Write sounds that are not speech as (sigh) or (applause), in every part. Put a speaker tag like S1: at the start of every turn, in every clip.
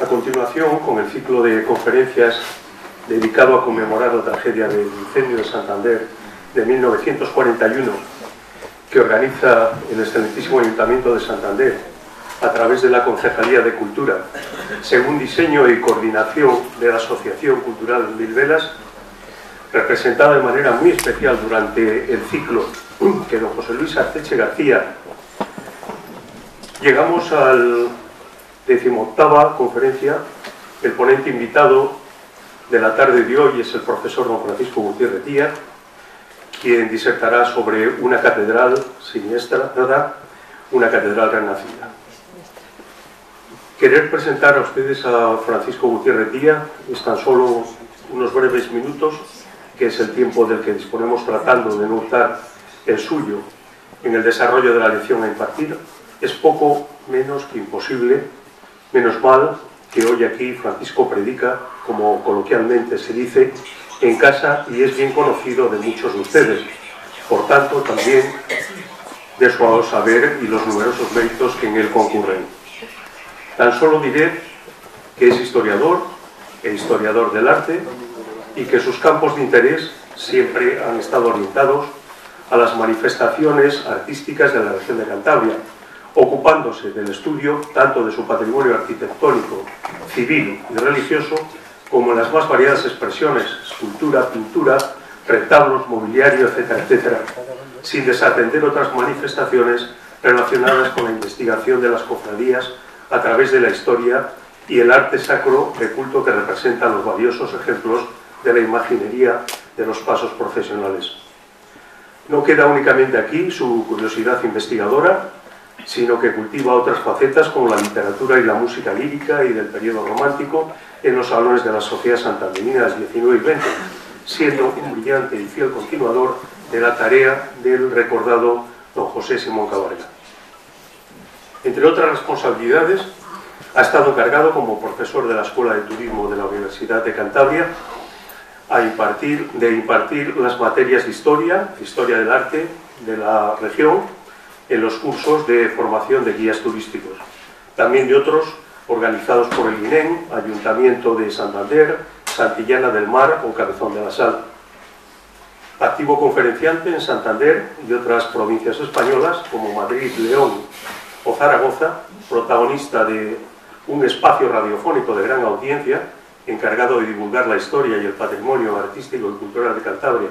S1: A continuación, con el ciclo de conferencias dedicado a conmemorar la tragedia del incendio de Santander de 1941, que organiza el excelentísimo Ayuntamiento de Santander a través de la Concejalía de Cultura, según diseño y coordinación de la Asociación Cultural Mil Velas, representada de manera muy especial durante el ciclo que don José Luis Arteche García. Llegamos al decimoctava conferencia. El ponente invitado de la tarde de hoy es el profesor don Francisco Gutiérrez Díaz, quien disertará sobre una catedral siniestra, una catedral renacida. Querer presentar a ustedes a Francisco Gutiérrez Díaz es tan solo unos breves minutos, que es el tiempo del que disponemos tratando de notar el suyo en el desarrollo de la lección a impartir, es poco menos que imposible Menos mal que hoy aquí Francisco predica, como coloquialmente se dice, en casa y es bien conocido de muchos de ustedes. Por tanto, también de su saber y los numerosos méritos que en él concurren. Tan solo diré que es historiador e historiador del arte y que sus campos de interés siempre han estado orientados a las manifestaciones artísticas de la región de Cantabria, ocupándose del estudio tanto de su patrimonio arquitectónico, civil y religioso, como en las más variadas expresiones, escultura, pintura, retablos, mobiliario, etcétera, etcétera, sin desatender otras manifestaciones relacionadas con la investigación de las cofradías a través de la historia y el arte sacro de culto que representan los valiosos ejemplos de la imaginería de los pasos profesionales. No queda únicamente aquí su curiosidad investigadora, sino que cultiva otras facetas como la literatura y la música lírica y del periodo romántico en los salones de la sociedad santanderinas 19 y 20, siendo un brillante y fiel continuador de la tarea del recordado don José Simón Cabarga. Entre otras responsabilidades, ha estado encargado como profesor de la Escuela de Turismo de la Universidad de Cantabria a impartir, de impartir las materias de historia, historia del arte de la región, en los cursos de formación de guías turísticos, también de otros organizados por el INEM, Ayuntamiento de Santander, Santillana del Mar o Cabezón de la Sal. Activo conferenciante en Santander y otras provincias españolas como Madrid, León o Zaragoza, protagonista de un espacio radiofónico de gran audiencia encargado de divulgar la historia y el patrimonio artístico y cultural de Cantabria.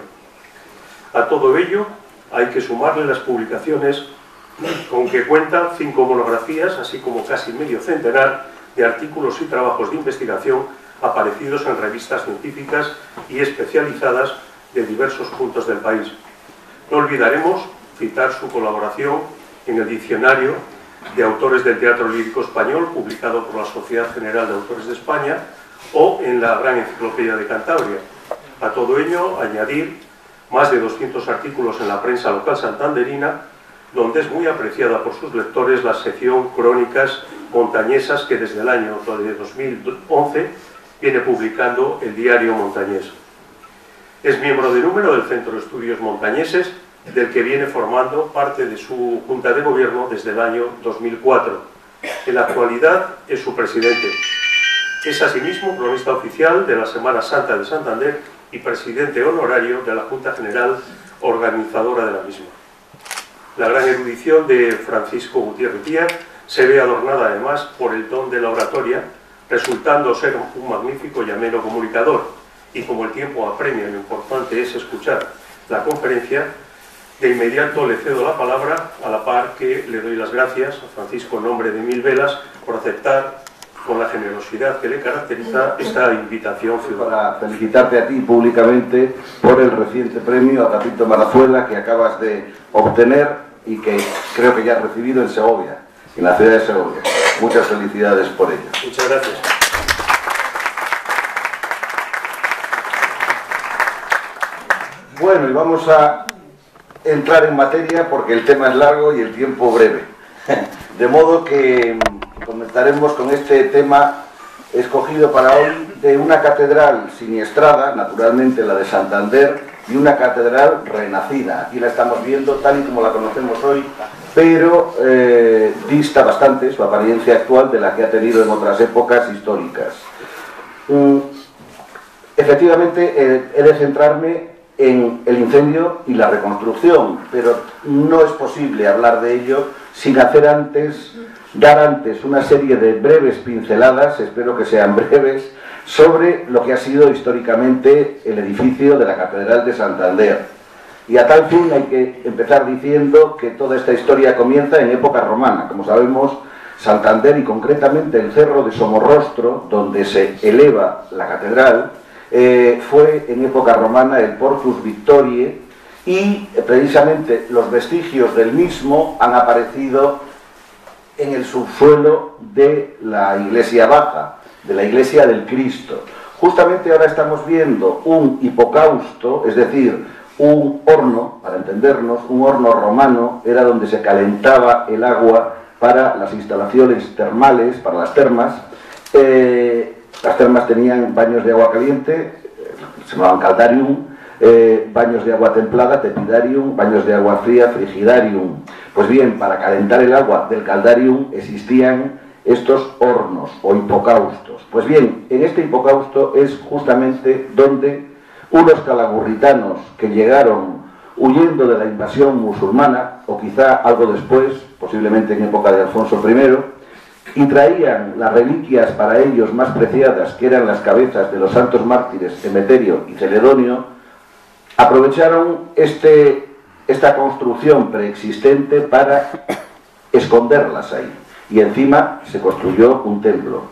S1: A todo ello hay que sumarle las publicaciones con que cuenta cinco monografías, así como casi medio centenar de artículos y trabajos de investigación aparecidos en revistas científicas y especializadas de diversos puntos del país. No olvidaremos citar su colaboración en el Diccionario de Autores del Teatro Lírico Español, publicado por la Sociedad General de Autores de España, o en la Gran Enciclopedia de Cantabria. A todo ello, añadir más de 200 artículos en la prensa local santanderina donde es muy apreciada por sus lectores la sección Crónicas Montañesas que desde el año 2011 viene publicando el diario Montañés. Es miembro de número del Centro de Estudios Montañeses, del que viene formando parte de su Junta de Gobierno desde el año 2004. En la actualidad es su presidente. Es asimismo cronista oficial de la Semana Santa de Santander y presidente honorario de la Junta General organizadora de la misma. La gran erudición de Francisco Gutiérrez Díaz se ve adornada además por el don de la oratoria, resultando ser un magnífico y ameno comunicador. Y como el tiempo apremia, lo importante es escuchar la conferencia, de inmediato le cedo la palabra, a la par que le doy las gracias a Francisco en nombre de Mil Velas por aceptar con la generosidad que le caracteriza esta invitación
S2: ciudadana. Para felicitarte a ti públicamente por el reciente premio a Capito Marazuela que acabas de obtener y que creo que ya ha recibido en Segovia, en la ciudad de Segovia. Muchas felicidades por ello.
S1: Muchas gracias.
S2: Bueno, y vamos a entrar en materia porque el tema es largo y el tiempo breve. De modo que comenzaremos con este tema escogido para hoy de una catedral siniestrada, naturalmente la de Santander, y una catedral renacida. Aquí la estamos viendo tal y como la conocemos hoy, pero eh, dista bastante su apariencia actual de la que ha tenido en otras épocas históricas. Mm, efectivamente, he de centrarme en el incendio y la reconstrucción, pero no es posible hablar de ello sin hacer antes, dar antes una serie de breves pinceladas, espero que sean (laughs) breves, sobre lo que ha sido históricamente el edificio de la Catedral de Santander. Y a tal fin hay que empezar diciendo que toda esta historia comienza en época romana. Como sabemos, Santander y concretamente el cerro de Somorrostro, donde se eleva la catedral, eh, fue en época romana el Portus Victoriae y eh, precisamente los vestigios del mismo han aparecido en el subsuelo de la iglesia baja, de la iglesia del Cristo. Justamente ahora estamos viendo un hipocausto, es decir, un horno, para entendernos, un horno romano, era donde se calentaba el agua para las instalaciones termales, para las termas. Eh, las termas tenían baños de agua caliente, eh, se llamaban caldarium, eh, baños de agua templada, tepidarium, baños de agua fría, frigidarium. Pues bien, para calentar el agua del caldarium existían estos hornos o hipocaustos. Pues bien, en este hipocausto es justamente donde unos calagurritanos que llegaron huyendo de la invasión musulmana, o quizá algo después, posiblemente en época de Alfonso I, y traían las reliquias para ellos más preciadas, que eran las cabezas de los santos mártires Emeterio y Celedonio, aprovecharon este, esta construcción preexistente para esconderlas ahí y encima se construyó un templo.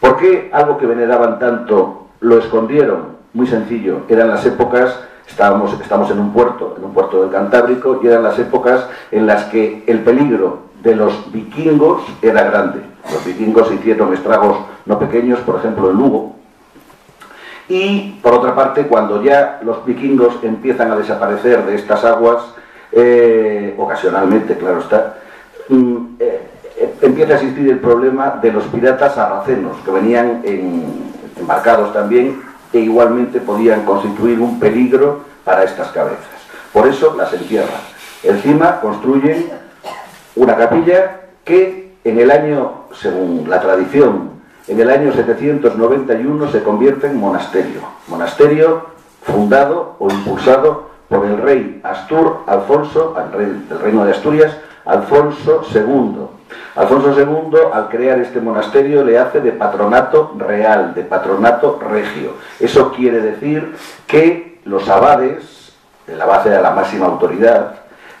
S2: ¿Por qué algo que veneraban tanto lo escondieron? Muy sencillo, eran las épocas, estábamos, estamos en un puerto, en un puerto del Cantábrico, y eran las épocas en las que el peligro de los vikingos era grande. Los vikingos hicieron estragos no pequeños, por ejemplo en Lugo. Y por otra parte, cuando ya los vikingos empiezan a desaparecer de estas aguas, eh, ocasionalmente, claro está, mm, eh, empieza a existir el problema de los piratas sarracenos, que venían embarcados también e igualmente podían constituir un peligro para estas cabezas. Por eso las entierran. Encima construyen una capilla que en el año, según la tradición, en el año 791 se convierte en monasterio. Monasterio fundado o impulsado por el rey Astur Alfonso, el rey del reino de Asturias, Alfonso II Alfonso II, al crear este monasterio, le hace de patronato real, de patronato regio. Eso quiere decir que los abades, la base de la máxima autoridad,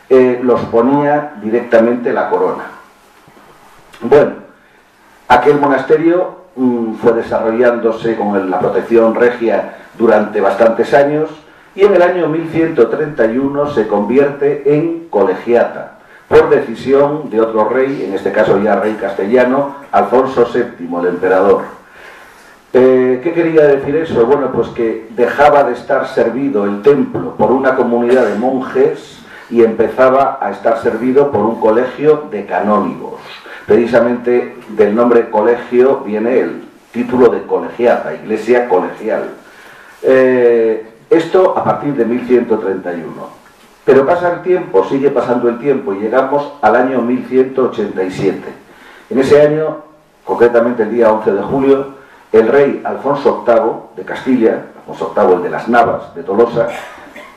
S2: eh, los ponía directamente la corona. Bueno, aquel monasterio mm, fue desarrollándose con la protección regia durante bastantes años y en el año 1131 se convierte en colegiata por decisión de otro rey, en este caso ya rey castellano, Alfonso VII, el emperador. Eh, ¿Qué quería decir eso? Bueno, pues que dejaba de estar servido el templo por una comunidad de monjes y empezaba a estar servido por un colegio de canónigos. Precisamente del nombre colegio viene el título de colegiata, iglesia colegial. Eh, esto a partir de 1131. Pero pasa el tiempo, sigue pasando el tiempo y llegamos al año 1187. En ese año, concretamente el día 11 de julio, el rey Alfonso VIII de Castilla, Alfonso VIII el de las Navas de Tolosa,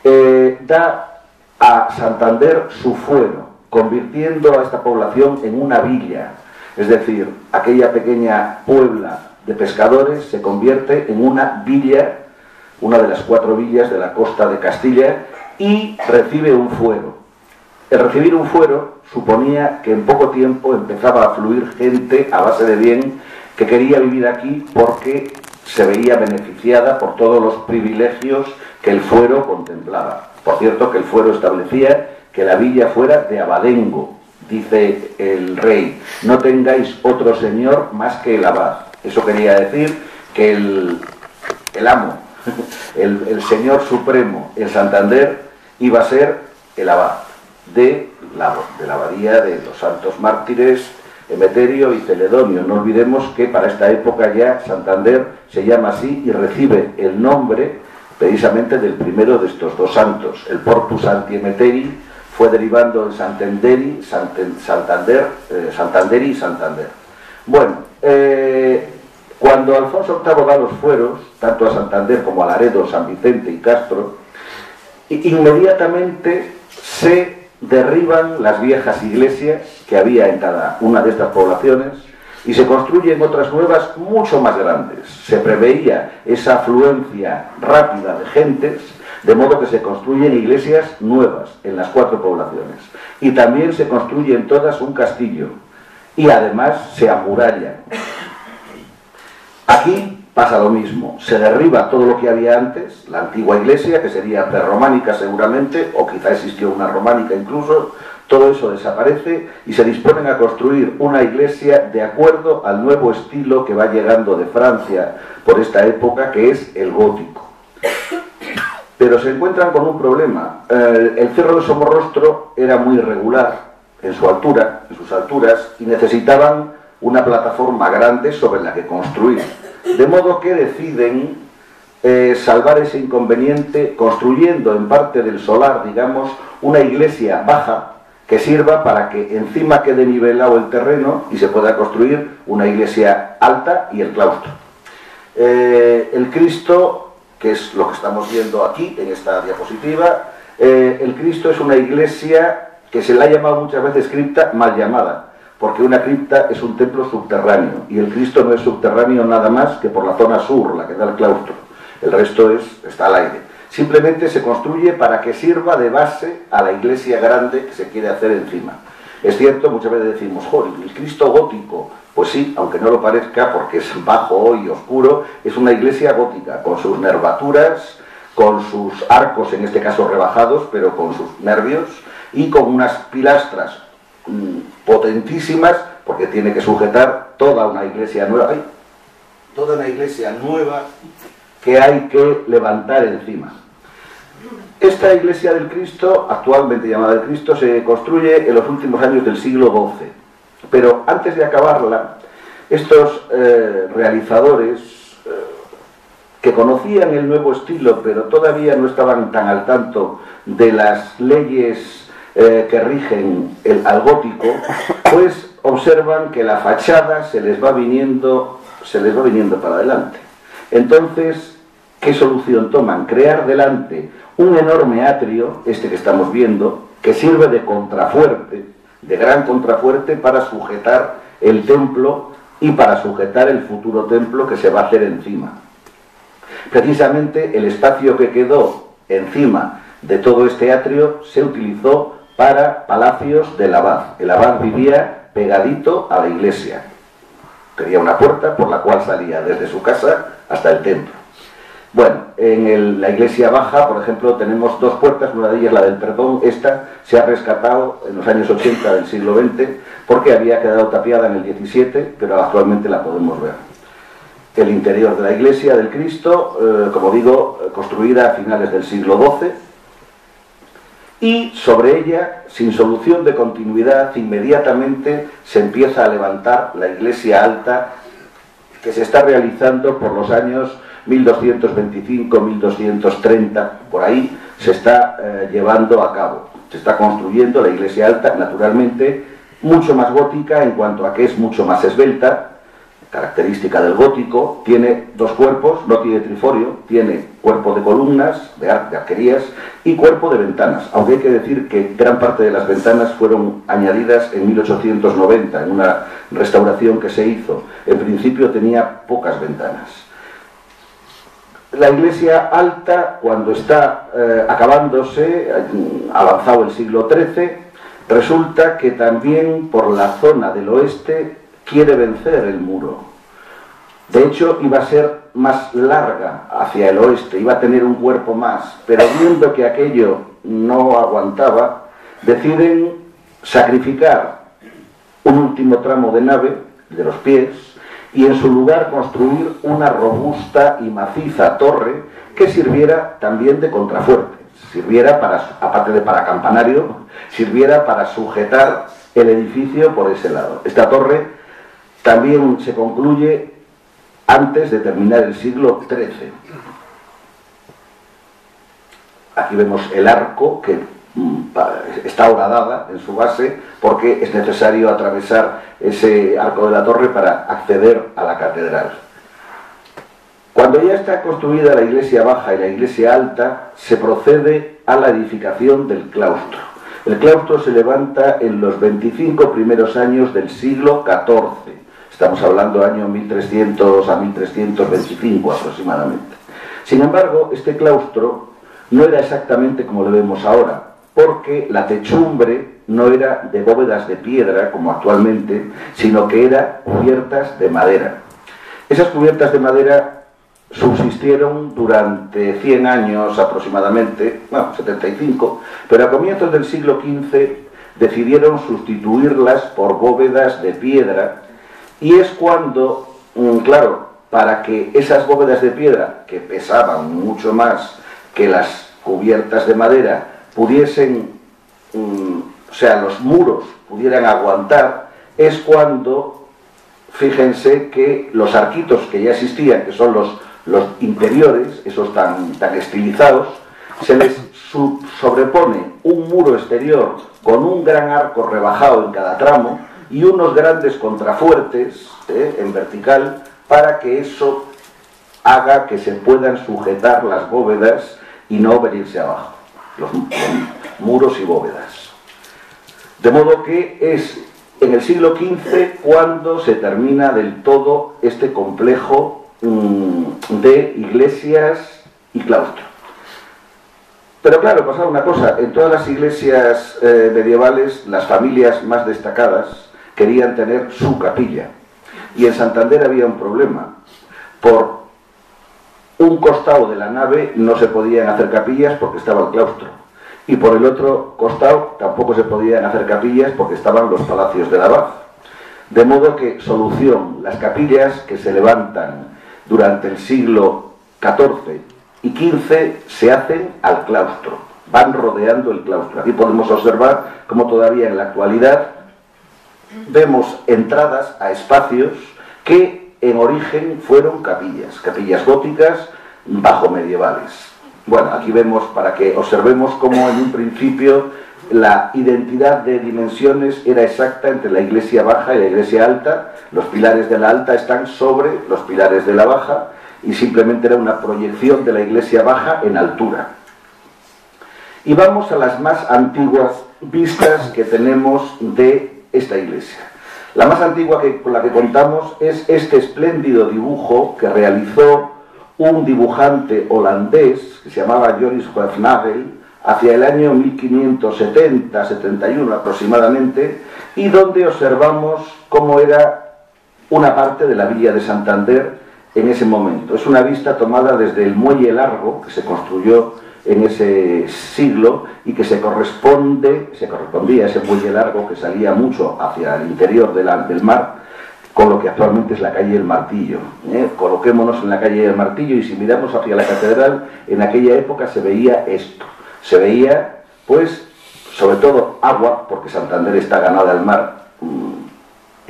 S2: eh, da a Santander su fuero, convirtiendo a esta población en una villa. Es decir, aquella pequeña puebla de pescadores se convierte en una villa, una de las cuatro villas de la costa de Castilla, y recibe un fuero. El recibir un fuero suponía que en poco tiempo empezaba a fluir gente a base de bien que quería vivir aquí porque se veía beneficiada por todos los privilegios que el fuero contemplaba. Por cierto, que el fuero establecía que la villa fuera de Abadengo, dice el rey, no tengáis otro señor más que el abad. Eso quería decir que el, el amo, (laughs) el, señor supremo, el Santander, iba a ser el abad de la, de la abadía de los santos mártires Emeterio y Celedonio. No olvidemos que para esta época ya Santander se llama así y recibe el nombre precisamente del primero de estos dos santos. El Portus Santi Emeteri fue derivando en Santanderi, Santander, eh, Santanderi y Santander. Bueno, eh, cuando Alfonso VIII da los fueros, tanto a Santander como a Laredo, San Vicente y Castro, inmediatamente se derriban las viejas iglesias que había en cada una de estas poblaciones y se construyen otras nuevas mucho más grandes. Se preveía esa afluencia rápida de gentes, de modo que se construyen iglesias nuevas en las cuatro poblaciones. Y también se construyen todas un castillo. Y además se amurallan. Aquí pasa lo mismo. Se derriba todo lo que había antes, la antigua iglesia, que sería prerrománica seguramente, o quizá existió una románica incluso, todo eso desaparece y se disponen a construir una iglesia de acuerdo al nuevo estilo que va llegando de Francia por esta época, que es el gótico. Pero se encuentran con un problema. Eh, el cerro de Somorrostro era muy irregular en su altura, en sus alturas, y necesitaban una plataforma grande sobre la que construir. De modo que deciden eh, salvar ese inconveniente construyendo en parte del solar, digamos, una iglesia baja que sirva para que encima quede nivelado el terreno y se pueda construir una iglesia alta y el claustro. Eh, el Cristo, que es lo que estamos viendo aquí en esta diapositiva, eh, el Cristo es una iglesia que se la ha llamado muchas veces cripta mal llamada, porque una cripta es un templo subterráneo y el Cristo no es subterráneo nada más que por la zona sur, la que da el claustro. El resto es, está al aire simplemente se construye para que sirva de base a la iglesia grande que se quiere hacer encima. Es cierto, muchas veces decimos, joder, el Cristo gótico, pues sí, aunque no lo parezca, porque es bajo y oscuro, es una iglesia gótica, con sus nervaturas, con sus arcos, en este caso rebajados, pero con sus nervios, y con unas pilastras potentísimas, porque tiene que sujetar toda una iglesia nueva, toda una iglesia nueva que hay que levantar encima. Esta iglesia del Cristo, actualmente llamada del Cristo, se construye en los últimos años del siglo XII. Pero antes de acabarla, estos eh, realizadores eh, que conocían el nuevo estilo, pero todavía no estaban tan al tanto de las leyes eh, que rigen el, al gótico, pues observan que la fachada se les va viniendo, se les va viniendo para adelante. Entonces, ¿qué solución toman? Crear delante un enorme atrio, este que estamos viendo, que sirve de contrafuerte, de gran contrafuerte para sujetar el templo y para sujetar el futuro templo que se va a hacer encima. Precisamente el espacio que quedó encima de todo este atrio se utilizó para palacios del abad. El abad vivía pegadito a la iglesia. Tenía una puerta por la cual salía desde su casa hasta el templo. Bueno, en la iglesia baja, por ejemplo, tenemos dos puertas, una de ellas la del perdón, esta se ha rescatado en los años 80 del siglo XX porque había quedado tapiada en el 17, pero actualmente la podemos ver. El interior de la iglesia del Cristo, eh, como digo, construida a finales del siglo XII, y sobre ella, sin solución de continuidad, inmediatamente se empieza a levantar la iglesia alta que se está realizando por los años 1225, 1230, por ahí se está eh, llevando a cabo. Se está construyendo la iglesia alta, naturalmente, mucho más gótica en cuanto a que es mucho más esbelta, característica del gótico, tiene dos cuerpos, no tiene triforio, tiene cuerpo de columnas, de, arquerías y cuerpo de ventanas, aunque hay que decir que gran parte de las ventanas fueron añadidas en 1890, en una restauración que se hizo. En principio tenía pocas ventanas la iglesia alta, cuando está eh, acabándose, avanzado el siglo XIII, resulta que también por la zona del oeste quiere vencer el muro. De hecho, iba a ser más larga hacia el oeste, iba a tener un cuerpo más, pero viendo que aquello no aguantaba, deciden sacrificar un último tramo de nave, de los pies, y en su lugar construir una robusta y maciza torre que sirviera también de contrafuerte, sirviera para, aparte de para campanario, sirviera para sujetar el edificio por ese lado. Esta torre también se concluye antes de terminar el siglo XIII. aquí vemos el arco que mm, está horadada en su base porque es necesario atravesar ese arco de la torre para acceder a la catedral. Cuando ya está construida la iglesia baja y la iglesia alta, se procede a la edificación del claustro. El claustro se levanta en los 25 primeros años del siglo XIV. Estamos hablando año 1300 a 1325 aproximadamente. Sin embargo, este claustro no era exactamente como lo vemos ahora, porque la techumbre no era de bóvedas de piedra como actualmente, sino que era cubiertas de madera. Esas cubiertas de madera subsistieron durante 100 años aproximadamente, bueno, 75, pero a comienzos del siglo XV decidieron sustituirlas por bóvedas de piedra y es cuando, mm, claro, para que esas bóvedas de piedra, que pesaban mucho más que las cubiertas de madera, pudiesen, mm, o sea, los muros pudieran aguantar, es cuando, fíjense que los arquitos que ya existían, que son los los interiores, esos tan, tan estilizados, se les sobrepone un muro exterior con un gran arco rebajado en cada tramo y unos grandes contrafuertes eh, en vertical para que eso haga que se puedan sujetar las bóvedas y no venirse abajo, los muros y bóvedas. De modo que es en el siglo XV cuando se termina del todo este complejo Mm, de iglesias y claustro. Pero claro, pasaba una cosa, en todas las iglesias eh, medievales las familias más destacadas querían tener su capilla. Y en Santander había un problema. Por un costado de la nave no se podían hacer capillas porque estaba el claustro. Y por el otro costado tampoco se podían hacer capillas porque estaban los palacios de la abad. De modo que, solución, las capillas que se levantan durante el siglo XIV y XV se hacen al claustro, van rodeando el claustro. Aquí podemos observar cómo todavía en la actualidad vemos entradas a espacios que en origen fueron capillas, capillas góticas bajo medievales. Bueno, aquí vemos para que observemos cómo en un principio la identidad de dimensiones era exacta entre la iglesia baja y la iglesia alta. Los pilares de la alta están sobre los pilares de la baja y simplemente era una proyección de la iglesia baja en altura. Y vamos a las más antiguas vistas que tenemos de esta iglesia. La más antigua que, con la que contamos es este espléndido dibujo que realizó un dibujante holandés que se llamaba Joris Hoefnagel hacia el año 1570-71 aproximadamente, y donde observamos cómo era una parte de la villa de Santander en ese momento. Es una vista tomada desde el muelle largo que se construyó en ese siglo y que se corresponde, se correspondía a ese muelle largo que salía mucho hacia el interior del mar, con lo que actualmente es la calle del Martillo. ¿eh? Coloquémonos en la calle del Martillo y si miramos hacia la catedral, en aquella época se veía esto se veía, pues, sobre todo agua, porque Santander está ganada al mar mm,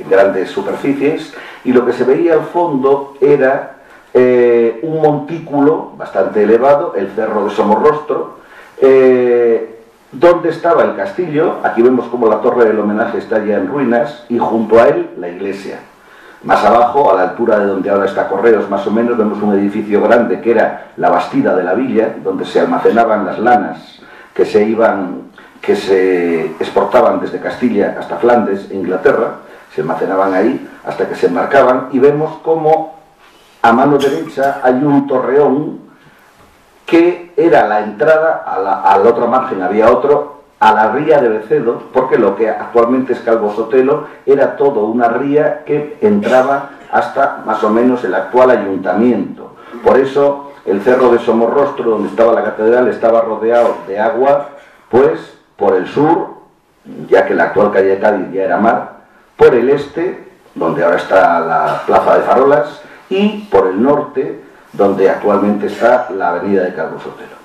S2: en grandes superficies, y lo que se veía al fondo era eh, un montículo bastante elevado, el cerro de Somorrostro, eh, donde estaba el castillo, aquí vemos como la torre del homenaje está ya en ruinas, y junto a él la iglesia. Más abajo, a la altura de donde ahora está Correos, más o menos, vemos un edificio grande que era la bastida de la villa, donde se almacenaban las lanas que se iban, que se exportaban desde Castilla hasta Flandes Inglaterra, se almacenaban ahí hasta que se embarcaban, y vemos como a mano derecha hay un torreón que era la entrada, a la, al otro margen había otro, a la ría de Becedo, porque lo que actualmente es Calvo Sotelo era todo una ría que entraba hasta más o menos el actual ayuntamiento. Por eso el cerro de Somorrostro, donde estaba la catedral, estaba rodeado de agua, pues por el sur, ya que la actual calle de Cádiz ya era mar, por el este, donde ahora está la plaza de Farolas, y por el norte, donde actualmente está la avenida de Calvo Sotelo.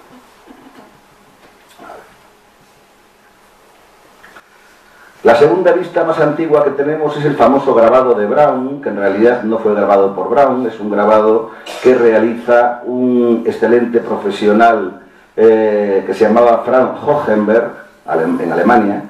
S2: La segunda vista más antigua que tenemos es el famoso grabado de Brown, que en realidad no fue grabado por Brown, es un grabado que realiza un excelente profesional eh, que se llamaba Franz Hohenberg, en Alemania,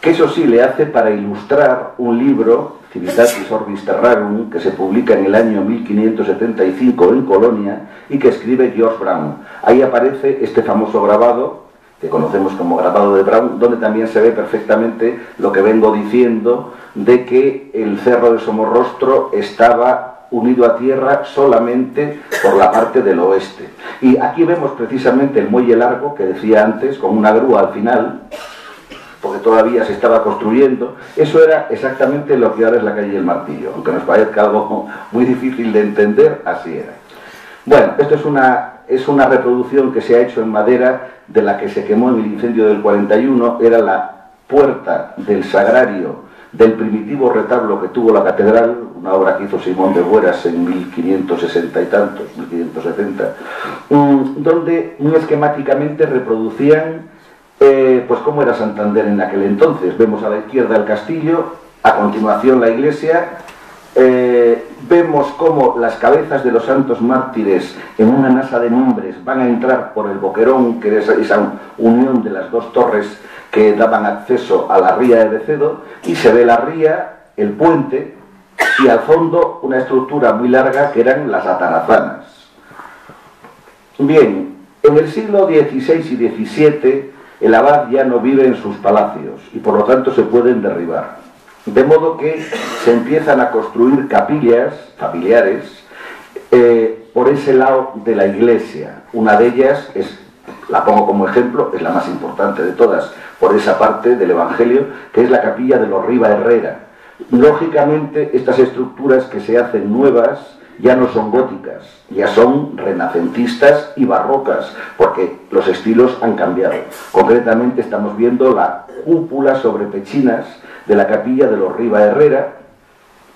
S2: que eso sí le hace para ilustrar un libro, Civitatis Orbis Terrarum, que se publica en el año 1575 en Colonia y que escribe George Brown. Ahí aparece este famoso grabado, que conocemos como grabado de Brown, donde también se ve perfectamente lo que vengo diciendo de que el cerro de Somorrostro estaba unido a tierra solamente por la parte del oeste. Y aquí vemos precisamente el muelle largo que decía antes, con una grúa al final, porque todavía se estaba construyendo. Eso era exactamente lo que ahora es la calle del Martillo, aunque nos parezca algo (laughs) muy difícil de entender, así era. Bueno, esto es una, es una reproducción que se ha hecho en madera de la que se quemó en el incendio del 41, era la puerta del sagrario del primitivo retablo que tuvo la catedral, una obra que hizo Simón de Bueras en 1560 y tantos, 1570, mm, donde muy esquemáticamente reproducían eh, pues cómo era Santander en aquel entonces. Vemos a la izquierda el castillo, a continuación la iglesia, eh, vemos cómo las cabezas de los santos mártires en una masa de nombres van a entrar por el boquerón, que es esa unión de las dos torres que daban acceso a la ría de Becedo y se ve la ría, el puente y al fondo una estructura muy larga que eran las atarazanas. Bien, en el siglo XVI y XVII el abad ya no vive en sus palacios y por lo tanto se pueden derribar. De modo que se empiezan a construir capillas familiares eh, por ese lado de la iglesia. Una de ellas es la pongo como ejemplo, es la más importante de todas, por esa parte del Evangelio, que es la capilla de los Riva Herrera. Lógicamente, estas estructuras que se hacen nuevas ya no son góticas, ya son renacentistas y barrocas, porque los estilos han cambiado. Concretamente estamos viendo la cúpula sobre pechinas de la capilla de los Riva Herrera,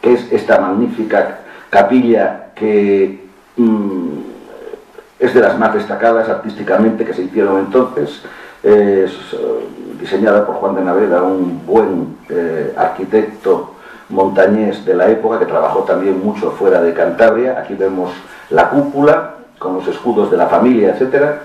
S2: que es esta magnífica capilla que mm, es de las más destacadas artísticamente que se hicieron entonces. Es eh, diseñada por Juan de Naveda, un buen eh, arquitecto montañés de la época que trabajó también mucho fuera de Cantabria. Aquí vemos la cúpula con los escudos de la familia, etc.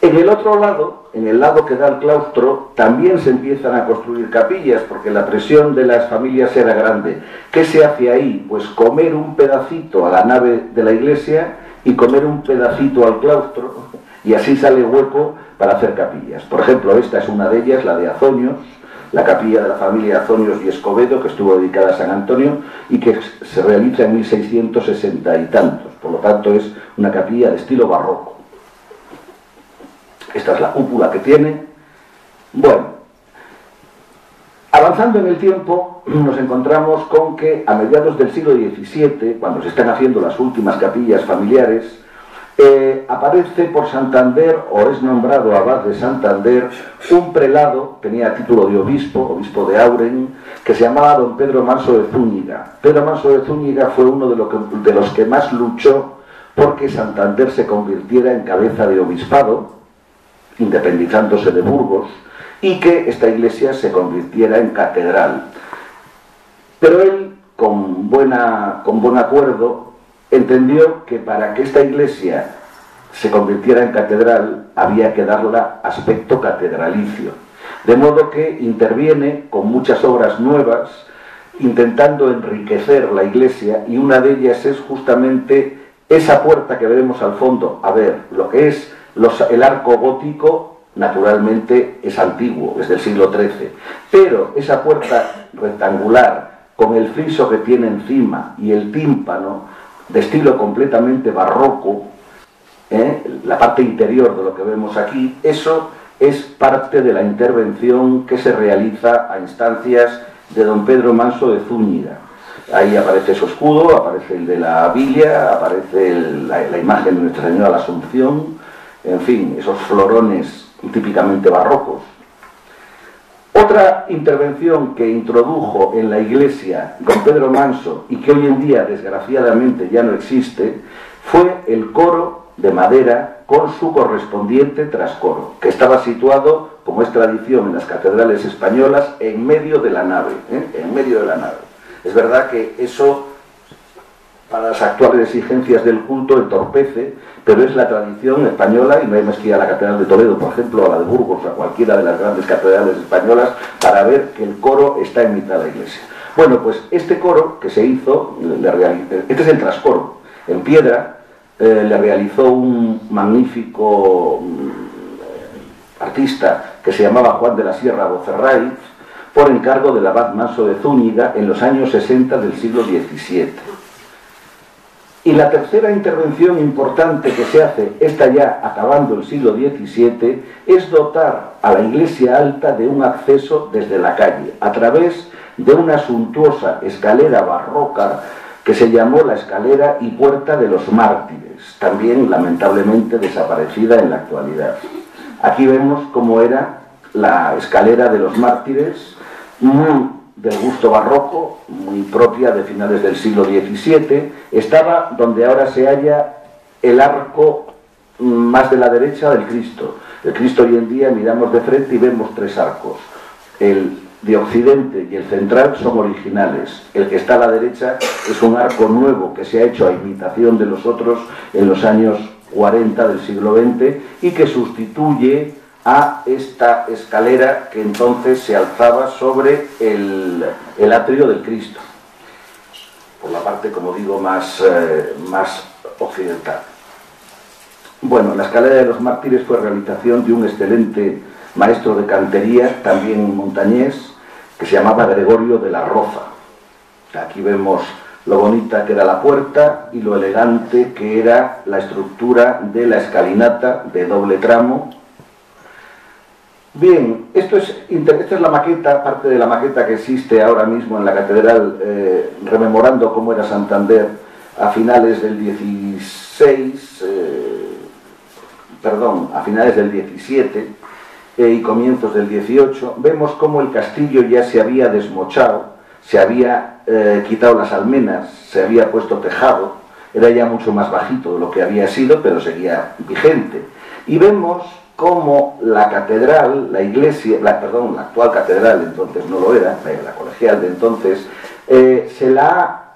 S2: En el otro lado, en el lado que da al claustro, también se empiezan a construir capillas porque la presión de las familias era grande. ¿Qué se hace ahí? Pues comer un pedacito a la nave de la iglesia y comer un pedacito al claustro y así sale hueco para hacer capillas. Por ejemplo, esta es una de ellas, la de Azonios, la capilla de la familia Azonios y Escobedo, que estuvo dedicada a San Antonio y que se realiza en 1660 y tantos. Por lo tanto, es una capilla de estilo barroco. Esta es la cúpula que tiene. Bueno, avanzando en el tiempo, nos encontramos con que a mediados del siglo XVII, cuando se están haciendo las últimas capillas familiares, aparece por Santander, o es nombrado abad de Santander, un prelado, tenía título de obispo, obispo de Auren, que se llamaba don Pedro Manso de Zúñiga. Pedro Manso de Zúñiga fue uno de, los que más luchó porque Santander se convirtiera en cabeza de obispado, independizándose de Burgos, y que esta iglesia se convirtiera en catedral. Pero él, con buen acuerdo, entendió que para que esta iglesia se convirtiera en catedral había que darle aspecto catedralicio. De modo que interviene con muchas obras nuevas, intentando enriquecer la iglesia, y una de ellas es justamente esa puerta que veremos al fondo. A ver, lo que es el arco gótico naturalmente es antiguo, es del siglo XIII, pero esa puerta rectangular con el friso que tiene encima y el tímpano de estilo completamente barroco, ¿eh? la parte interior de lo que vemos aquí, eso es parte de la intervención que se realiza a instancias de don Pedro Manso de Zúñiga. Ahí aparece su escudo, aparece el de la Biblia, aparece la, la imagen de Nuestra Señora de la Asunción, en fin, esos florones típicamente barrocos. Otra intervención que introdujo en la iglesia don Pedro Manso y que hoy en día desgraciadamente ya no existe fue el coro de madera con su correspondiente trascoro, que estaba situado, como es tradición en las catedrales españolas, en medio de la nave, ¿eh? en medio de la nave. Es verdad que eso para las actuales exigencias del culto entorpece, pero es la tradición española y no hay más que ir a la Catedral de Toledo, por ejemplo, a la de Burgos, a cualquiera de las grandes catedrales españolas, para ver que el coro está en mitad de la iglesia. Bueno, pues este coro que se hizo, este es el trascoro, en piedra, eh, le realizó un magnífico mm, artista que se llamaba Juan de la Sierra Bocerray, por encargo del abad Manso de Zúñiga en los años 60 del siglo XVII. Y la tercera intervención importante que se hace, esta ya acabando el siglo XVII, es dotar a la iglesia alta de un acceso desde la calle, a través de una suntuosa escalera barroca que se llamó la escalera y puerta de los mártires, también lamentablemente desaparecida en la actualidad. Aquí vemos cómo era la escalera de los mártires, muy del gusto barroco, muy propia de finales del siglo XVII, estaba donde ahora se halla el arco más de la derecha del Cristo. El Cristo hoy en día miramos de frente y vemos tres arcos. El de occidente y el central son originales. El que está a la derecha es un arco nuevo que se ha hecho a imitación de los otros en los años 40 del siglo XX y que sustituye a esta escalera que entonces se alzaba sobre el, atrio del Cristo, por la parte, como digo, más, eh, más occidental. Bueno, la escalera de los mártires fue realización de un excelente maestro de cantería, también montañés, que se llamaba Gregorio de la Roza. Aquí vemos lo bonita que era la puerta y lo elegante que era la estructura de la escalinata de doble tramo Bien, esto es, esta es la maqueta, parte de la maqueta que existe ahora mismo en la catedral, eh, rememorando cómo era Santander a finales del 16, eh, perdón, a finales del 17 eh, y comienzos del 18. Vemos cómo el castillo ya se había desmochado, se había quitado las almenas, se había puesto tejado, era ya mucho más bajito de lo que había sido, pero seguía vigente. Y vemos como la catedral, la iglesia, la, perdón, la actual catedral, entonces no lo era, la colegial de entonces, eh, se la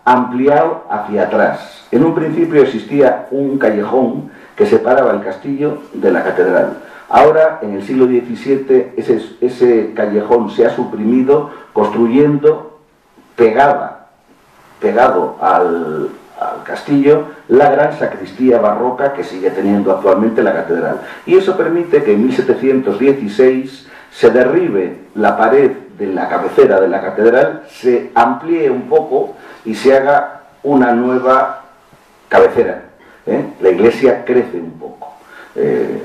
S2: ha ampliado hacia atrás. En un principio existía un callejón que separaba el castillo de la catedral. Ahora, en el siglo XVII, ese, ese callejón se ha suprimido construyendo pegada, pegado al, al castillo la gran sacristía barroca que sigue teniendo actualmente la catedral. Y eso permite que en 1716 se derribe la pared de la cabecera de la catedral, se amplíe un poco y se haga una nueva cabecera. ¿eh? La iglesia crece un poco. Eh,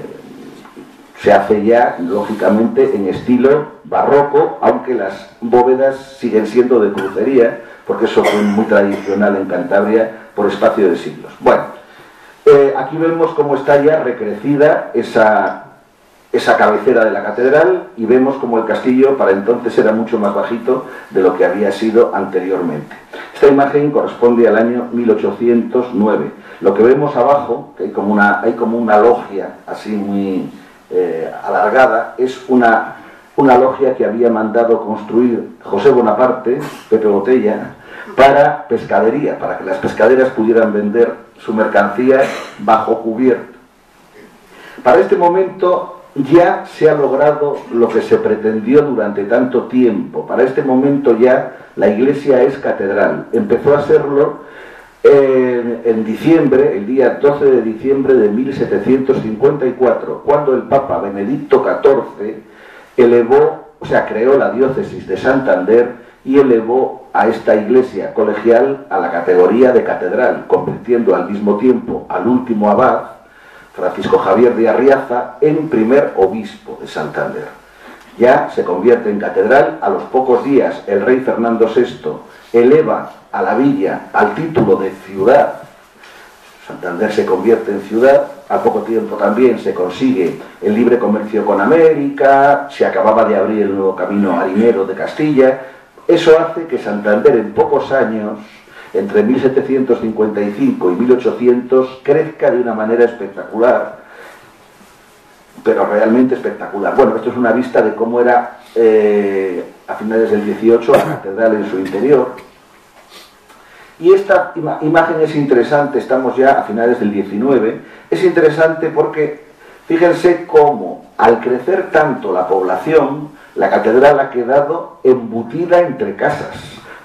S2: se hace ya, lógicamente, en estilo barroco, aunque las bóvedas siguen siendo de crucería, porque eso fue muy tradicional en Cantabria por espacio de siglos. Bueno, eh, aquí vemos cómo está ya recrecida esa, esa cabecera de la catedral y vemos cómo el castillo para entonces era mucho más bajito de lo que había sido anteriormente. Esta imagen corresponde al año 1809. Lo que vemos abajo, que hay como una, hay como una logia así muy eh, alargada, es una, una logia que había mandado construir José Bonaparte, Pepe Botella, para pescadería, para que las pescaderas pudieran vender su mercancía bajo cubierto. Para este momento ya se ha logrado lo que se pretendió durante tanto tiempo. Para este momento ya la iglesia es catedral. Empezó a serlo en, en, diciembre, el día 12 de diciembre de 1754, cuando el Papa Benedicto XIV elevó, o sea, creó la diócesis de Santander y elevó a esta iglesia colegial a la categoría de catedral, convirtiendo al mismo tiempo al último abad, Francisco Javier de Arriaza, en primer obispo de Santander. Ya se convierte en catedral, a los pocos días el rey Fernando VI eleva a la villa al título de ciudad, Santander se convierte en ciudad, al poco tiempo también se consigue el libre comercio con América, se acababa de abrir el nuevo camino harinero de Castilla, eso hace que Santander en pocos años, entre 1755 y 1800, crezca de una manera espectacular, pero realmente espectacular. Bueno, esto es una vista de cómo era eh, a finales del 18 la catedral en su interior. Y esta imagen es interesante, estamos ya a finales del 19, es interesante porque fíjense cómo al crecer tanto la población, la catedral ha quedado embutida entre casas.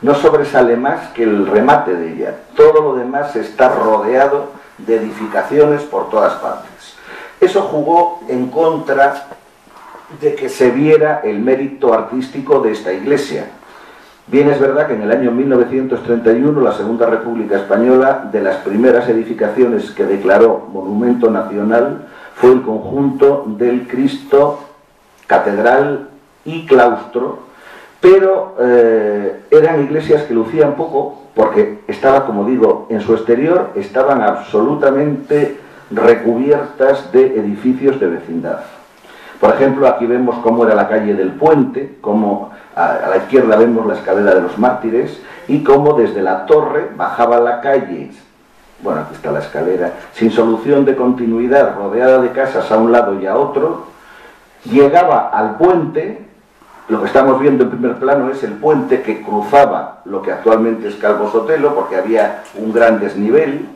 S2: No sobresale más que el remate de ella. Todo lo demás está rodeado de edificaciones por todas partes. Eso jugó en contra de que se viera el mérito artístico de esta iglesia. Bien es verdad que en el año 1931 la Segunda República Española, de las primeras edificaciones que declaró monumento nacional, fue el conjunto del Cristo, catedral y claustro, pero eh, eran iglesias que lucían poco porque estaba, como digo, en su exterior estaban absolutamente recubiertas de edificios de vecindad. Por ejemplo, aquí vemos cómo era la calle del puente, cómo a, la izquierda vemos la escalera de los mártires y cómo desde la torre bajaba la calle, bueno, aquí está la escalera, sin solución de continuidad, rodeada de casas a un lado y a otro, llegaba al puente, lo que estamos viendo en primer plano es el puente que cruzaba lo que actualmente es Calvo Sotelo, porque había un gran desnivel,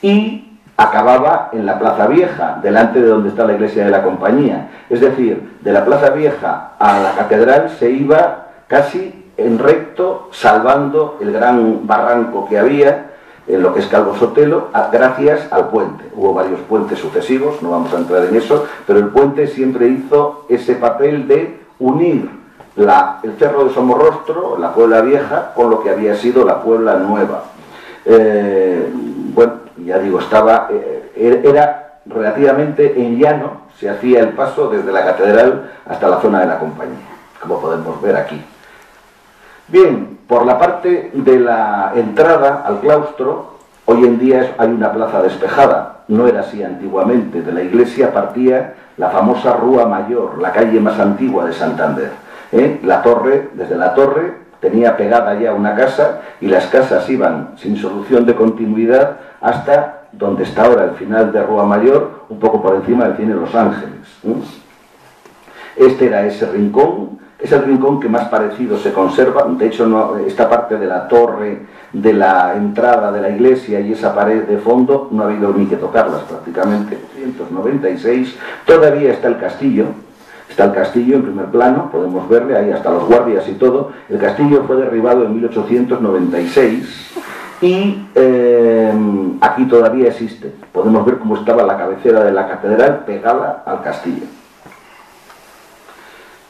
S2: y acababa en la Plaza Vieja, delante de donde está la iglesia de la compañía. Es decir, de la Plaza Vieja a la catedral se iba casi en recto, salvando el gran barranco que había en lo que es Calvo Sotelo, gracias al puente. Hubo varios puentes sucesivos, no vamos a entrar en eso, pero el puente siempre hizo ese papel de unir el cerro de Somorrostro, la Puebla Vieja, con lo que había sido la Puebla Nueva. Eh, bueno, ya digo, estaba, eh, era relativamente en llano, se hacía el paso desde la catedral hasta la zona de la compañía, como podemos ver aquí. Bien, por la parte de la entrada al claustro, hoy en día hay una plaza despejada, no era así antiguamente, de la iglesia partía la famosa Rúa Mayor, la calle más antigua de Santander. ¿eh? La torre, desde la torre tenía pegada ya una casa y las casas iban sin solución de continuidad hasta donde está ahora el final de Rua Mayor, un poco por encima del cine Los Ángeles. Este era ese rincón, es el rincón que más parecido se conserva, de hecho esta parte de la torre, de la entrada de la iglesia y esa pared de fondo no ha habido ni que tocarlas prácticamente, 1996, todavía está el castillo, Está el castillo en primer plano, podemos verle ahí hasta los guardias y todo. El castillo fue derribado en 1896 y eh, aquí todavía existe. Podemos ver cómo estaba la cabecera de la catedral pegada al castillo.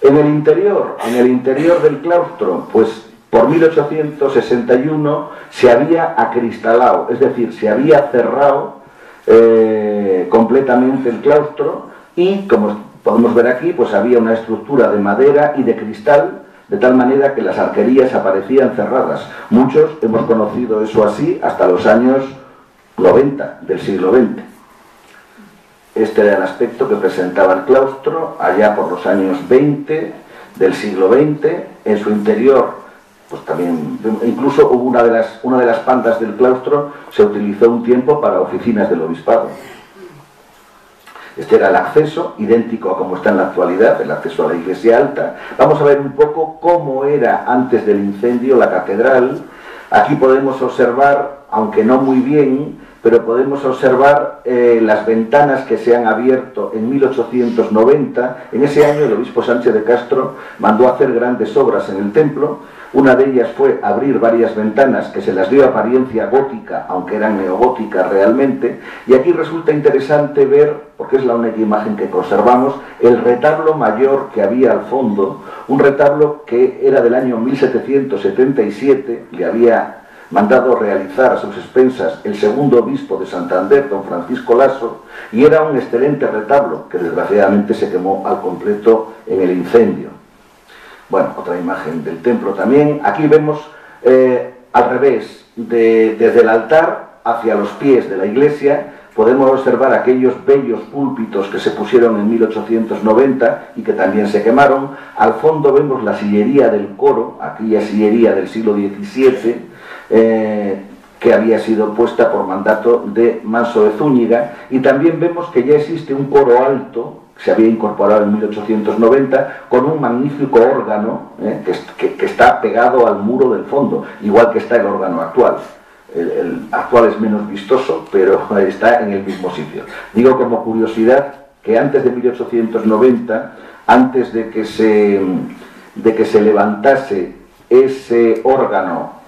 S2: En el interior, en el interior del claustro, pues por 1861 se había acristalado, es decir, se había cerrado eh, completamente el claustro y como podemos ver aquí, pues había una estructura de madera y de cristal, de tal manera que las arquerías aparecían cerradas. Muchos hemos conocido eso así hasta los años 90 del siglo XX. Este era el aspecto que presentaba el claustro allá por los años 20 del siglo XX. En su interior, pues también, incluso hubo una de las, una de las pandas del claustro, se utilizó un tiempo para oficinas del obispado. Este era el acceso, idéntico a como está en la actualidad, el acceso a la iglesia alta. Vamos a ver un poco cómo era antes del incendio la catedral. Aquí podemos observar, aunque no muy bien, pero podemos observar eh, las ventanas que se han abierto en 1890. En ese año el obispo Sánchez de Castro mandó hacer grandes obras en el templo una de ellas fue abrir varias ventanas que se las dio apariencia gótica, aunque eran neogóticas realmente. Y aquí resulta interesante ver, porque es la única imagen que conservamos, el retablo mayor que había al fondo, un retablo que era del año 1777, le había mandado realizar a sus expensas el segundo obispo de Santander, don Francisco Lasso, y era un excelente retablo que desgraciadamente se quemó al completo en el incendio. Bueno, otra imagen del templo también. Aquí vemos eh, al revés, desde el altar hacia los pies de la iglesia, podemos observar aquellos bellos púlpitos que se pusieron en 1890 y que también se quemaron. Al fondo vemos la sillería del coro, aquella sillería del siglo XVII, eh, que había sido puesta por mandato de Manso de Zúñiga y también vemos que ya existe un coro alto se había incorporado en 1890 con un magnífico órgano ¿eh? que, está pegado al muro del fondo, igual que está el órgano actual. El, actual es menos vistoso, pero (laughs) está en el mismo sitio. Digo como curiosidad que antes de 1890, antes de que se, de que se levantase ese órgano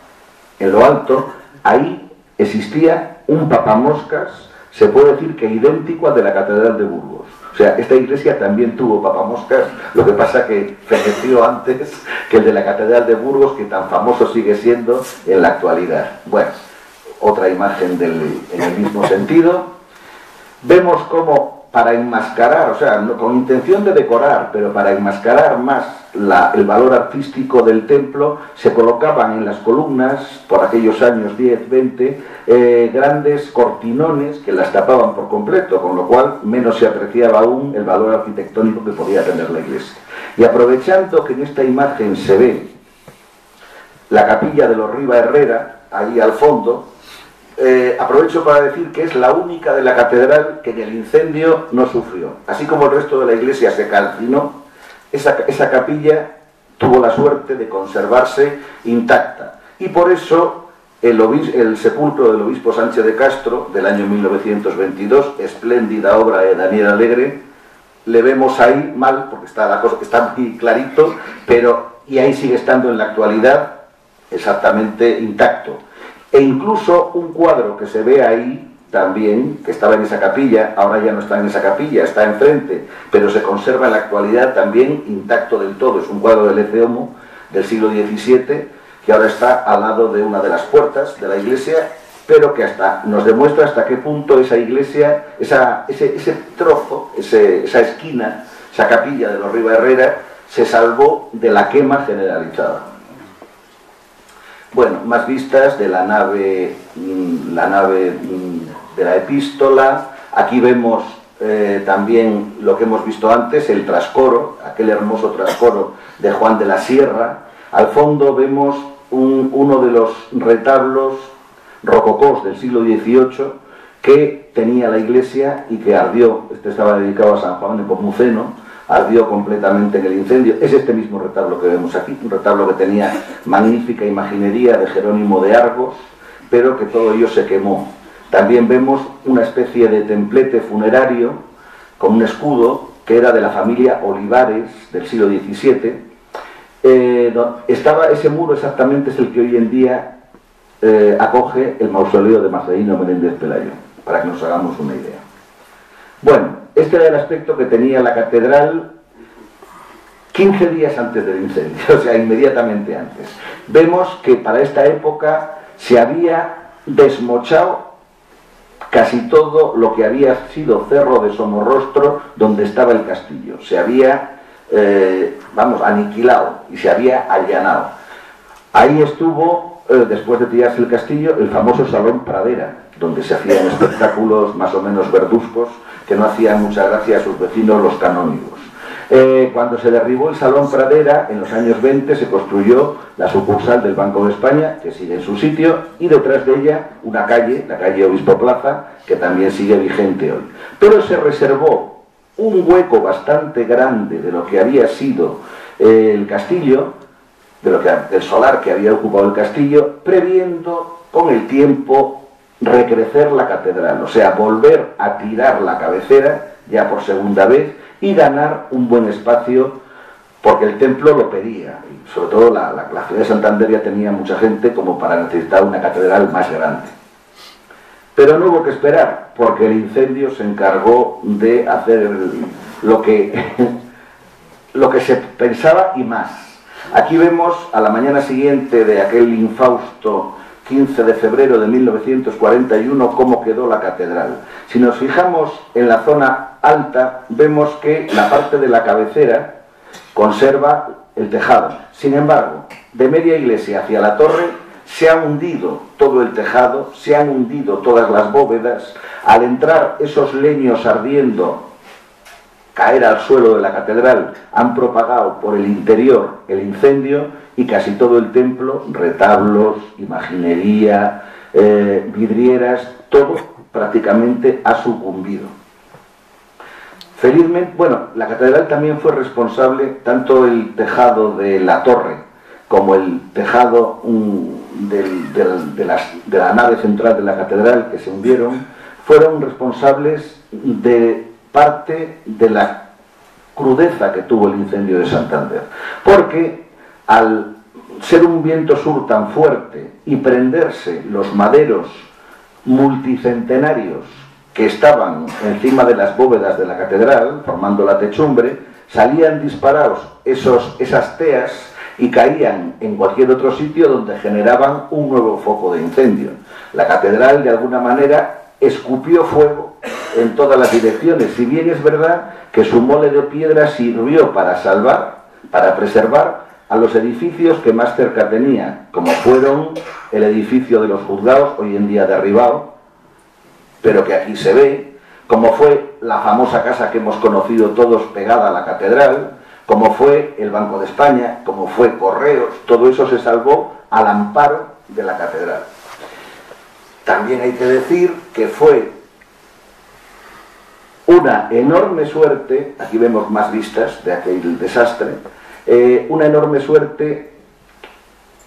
S2: en lo alto, ahí existía un papamoscas, se puede decir que idéntico al de la Catedral de Burgos. O sea, esta iglesia también tuvo papamoscas, lo que pasa que feneció antes que el de la Catedral de Burgos, que tan famoso sigue siendo en la actualidad. Bueno, otra imagen en el mismo sentido. Vemos cómo para enmascarar, o sea, con intención de decorar, pero para enmascarar más el valor artístico del templo, se colocaban en las columnas, por aquellos años 10, 20, eh, grandes cortinones que las tapaban por completo, con lo cual menos se apreciaba aún el valor arquitectónico que podía tener la iglesia. Y aprovechando que en esta imagen se ve la capilla de los Riva Herrera, ahí al fondo, eh, aprovecho para decir que es la única de la catedral que en el incendio no sufrió. Así como el resto de la iglesia se calcinó, esa, capilla tuvo la suerte de conservarse intacta. Y por eso el, sepulcro del obispo Sánchez de Castro, del año 1922, espléndida obra de Daniel Alegre, le vemos ahí mal, porque está la cosa está muy clarito, pero y ahí sigue estando en la actualidad exactamente intacto. E incluso un cuadro que se ve ahí también, que estaba en esa capilla, ahora ya no está en esa capilla, está enfrente, pero se conserva en la actualidad también intacto del todo. Es un cuadro del Eceomo del siglo XVII, que ahora está al lado de una de las puertas de la iglesia, pero que hasta nos demuestra hasta qué punto esa iglesia, ese, ese trozo, esa esquina, esa capilla de los Riva Herrera, se salvó de la quema generalizada. Bueno, más vistas de la nave, mm, la nave mm, de la epístola. Aquí vemos eh, también lo que hemos visto antes, el trascoro, aquel hermoso trascoro de Juan de la Sierra. Al fondo vemos uno de los retablos rococós del siglo XVIII que tenía la iglesia y que ardió. Este estaba dedicado a San Juan de Pomuceno ardió completamente en el incendio. Es este mismo retablo que vemos aquí, un retablo que tenía magnífica imaginería de Jerónimo de Argos, pero que todo ello se quemó. También vemos una especie de templete funerario con un escudo que era de la familia Olivares del siglo XVII. Eh, estaba ese muro exactamente es el que hoy en día eh, acoge el mausoleo de Marcelino Menéndez Pelayo, para que nos hagamos una idea. Bueno, este era el aspecto que tenía la catedral 15 días antes del incendio, (laughs) o sea, inmediatamente antes. Vemos que para esta época se había desmochado casi todo lo que había sido Cerro de Somorrostro, donde estaba el castillo. Se había, eh, vamos, aniquilado y se había allanado. Ahí estuvo, eh, después de tirarse el castillo, el famoso Salón Pradera, donde se hacían espectáculos más o menos verduzcos que no hacían mucha gracia a sus vecinos los canónigos. Eh, cuando se derribó el Salón Pradera, en los años 20 se construyó la sucursal del Banco de España, que sigue en su sitio, y detrás de ella una calle, la calle Obispo Plaza, que también sigue vigente hoy. Pero se reservó un hueco bastante grande de lo que había sido eh, el castillo, de lo que, del solar que había ocupado el castillo, previendo con el tiempo recrecer la catedral, o sea, volver a tirar la cabecera ya por segunda vez y ganar un buen espacio porque el templo lo pedía, y sobre todo la, ciudad de Santander ya tenía mucha gente como para necesitar una catedral más grande. Pero no hubo que esperar, porque el incendio se encargó de hacer lo que, (laughs) lo que se pensaba y más. Aquí vemos a la mañana siguiente de aquel infausto 15 de febrero de 1941 cómo quedó la catedral. Si nos fijamos en la zona alta, vemos que la parte de la cabecera conserva el tejado. Sin embargo, de media iglesia hacia la torre se ha hundido todo el tejado, se han hundido todas las bóvedas. Al entrar esos leños ardiendo, caer al suelo de la catedral, han propagado por el interior el incendio y casi todo el templo, retablos, imaginería, eh, vidrieras, todo prácticamente ha sucumbido. Felizmente, bueno, la catedral también fue responsable, tanto el tejado de la torre como el tejado de, la nave central de la catedral que se hundieron, fueron responsables de parte de la crudeza que tuvo el incendio de Santander. Porque al ser un viento sur tan fuerte y prenderse los maderos multicentenarios que estaban encima de las bóvedas de la catedral, formando la techumbre, salían disparados esos, esas teas y caían en cualquier otro sitio donde generaban un nuevo foco de incendio. La catedral, de alguna manera, escupió fuego en todas las direcciones, si bien es verdad que su mole de piedra sirvió para salvar, para preservar a los edificios que más cerca tenía, como fueron el edificio de los juzgados, hoy en día derribado, pero que aquí se ve, como fue la famosa casa que hemos conocido todos pegada a la catedral, como fue el Banco de España, como fue Correos, todo eso se salvó al amparo de la catedral. También hay que decir que fue una enorme suerte, aquí vemos más vistas de aquel desastre, eh, una enorme suerte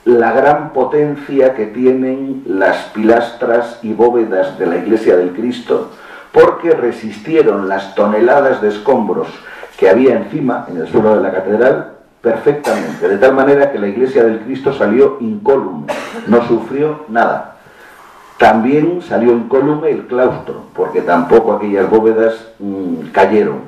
S2: la gran potencia que tienen las pilastras y bóvedas de la iglesia del Cristo, porque resistieron las toneladas de escombros que había encima, en el suelo de la catedral, perfectamente, de tal manera que la iglesia del Cristo salió incólume, no sufrió nada. También salió incólume el claustro, porque tampoco aquellas bóvedas mm, cayeron.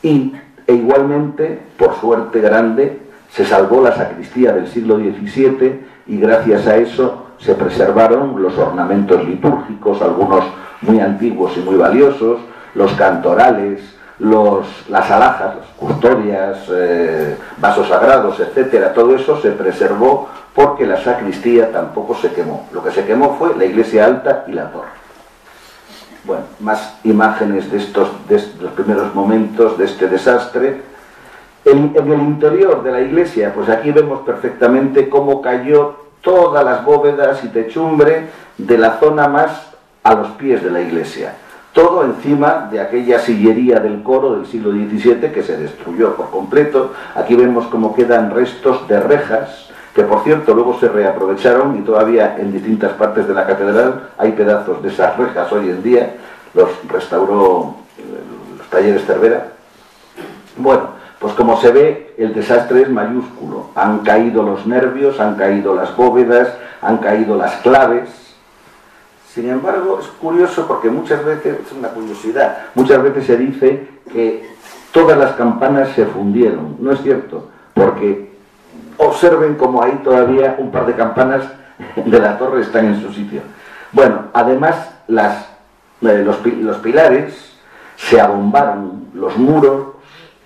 S2: Y, e igualmente, por suerte grande, se salvó la sacristía del siglo XVII y gracias a eso se preservaron los ornamentos litúrgicos, algunos muy antiguos y muy valiosos, los cantorales, los, las alhajas, las custodias, eh, vasos sagrados, etcétera, todo eso se preservó porque la sacristía tampoco se quemó. Lo que se quemó fue la iglesia alta y la torre. Bueno, más imágenes de estos de los primeros momentos de este desastre en, el interior de la iglesia, pues aquí vemos perfectamente cómo cayó todas las bóvedas y techumbre de la zona más a los pies de la iglesia. Todo encima de aquella sillería del coro del siglo XVII que se destruyó por completo. Aquí vemos cómo quedan restos de rejas, que por cierto luego se reaprovecharon y todavía en distintas partes de la catedral hay pedazos de esas rejas hoy en día. Los restauró eh, los talleres Cervera. Bueno, pues como se ve, el desastre es mayúsculo. Han caído los nervios, han caído las bóvedas, han caído las claves. Sin embargo, es curioso porque muchas veces, es una curiosidad, muchas veces se dice que todas las campanas se fundieron. No es cierto, porque observen como hay todavía un par de campanas de la torre están en su sitio. Bueno, además eh, los, los pilares se abombaron, los muros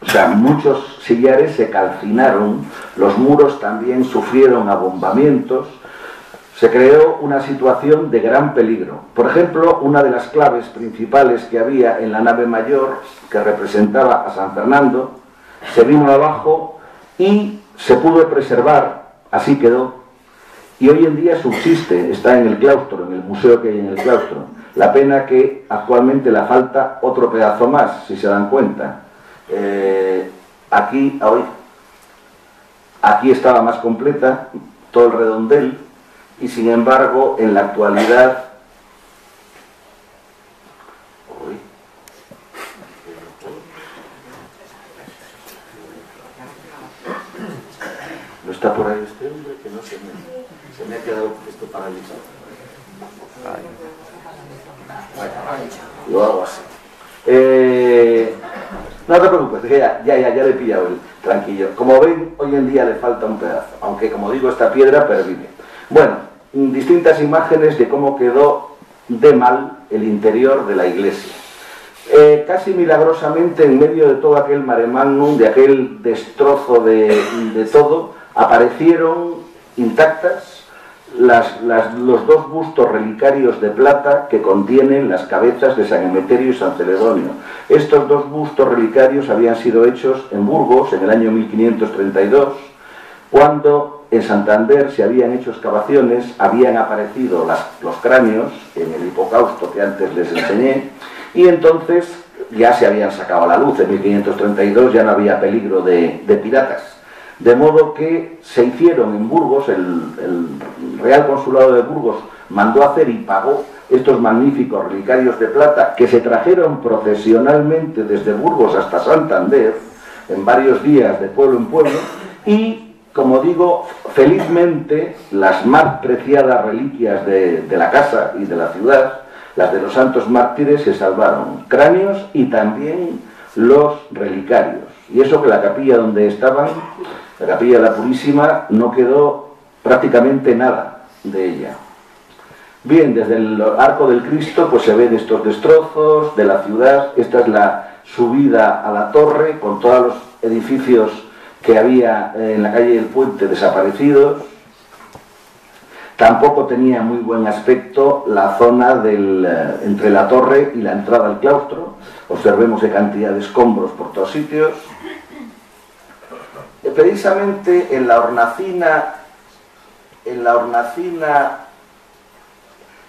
S2: o sea, muchos sillares se calcinaron, los muros también sufrieron abombamientos, se creó una situación de gran peligro. Por ejemplo, una de las claves principales que había en la nave mayor, que representaba a San Fernando, se vino abajo y se pudo preservar, así quedó, y hoy en día subsiste, está en el claustro, en el museo que hay en el claustro. La pena que actualmente le falta otro pedazo más, si se dan cuenta eh, aquí, hoy, aquí estaba más completa, todo el redondel, y sin embargo, en la actualidad, está por ahí este hombre que no se me, se me ha quedado esto paralizado. Lo hago así. Eh, no te preocupes, ya, ya, ya, ya le he pillado el tranquillo. Como ven, hoy en día le falta un pedazo, aunque como digo, esta piedra pervive. Bueno, distintas imágenes de cómo quedó de mal el interior de la iglesia. Eh, casi milagrosamente, en medio de todo aquel mare magnum, de aquel destrozo de, de todo, aparecieron intactas los dos bustos relicarios de plata que contienen las cabezas de San Emeterio y San Celedonio. Estos dos bustos relicarios habían sido hechos en Burgos en el año 1532, cuando en Santander se habían hecho excavaciones, habían aparecido los cráneos en el hipocausto que antes les enseñé, y entonces ya se habían sacado a la luz. En 1532 ya no había peligro de, piratas. De modo que se hicieron en Burgos, el, Real Consulado de Burgos mandó hacer y pagó estos magníficos relicarios de plata que se trajeron procesionalmente desde Burgos hasta Santander, en varios días de pueblo en pueblo, y, como digo, felizmente las más preciadas reliquias de la casa y de la ciudad las de los santos mártires se salvaron, cráneos y también los relicarios. Y eso que la capilla donde estaban, la capilla de la Purísima, no quedó prácticamente nada de ella. Bien, desde el arco del Cristo pues se ven estos destrozos de la ciudad, esta es la subida a la torre con todos los edificios que había en la calle del puente desaparecidos, Tampoco tenía muy buen aspecto la zona eh, entre la torre y la entrada al claustro. Observemos de cantidad de escombros por todos sitios. Eh, precisamente en la hornacina, en la hornacina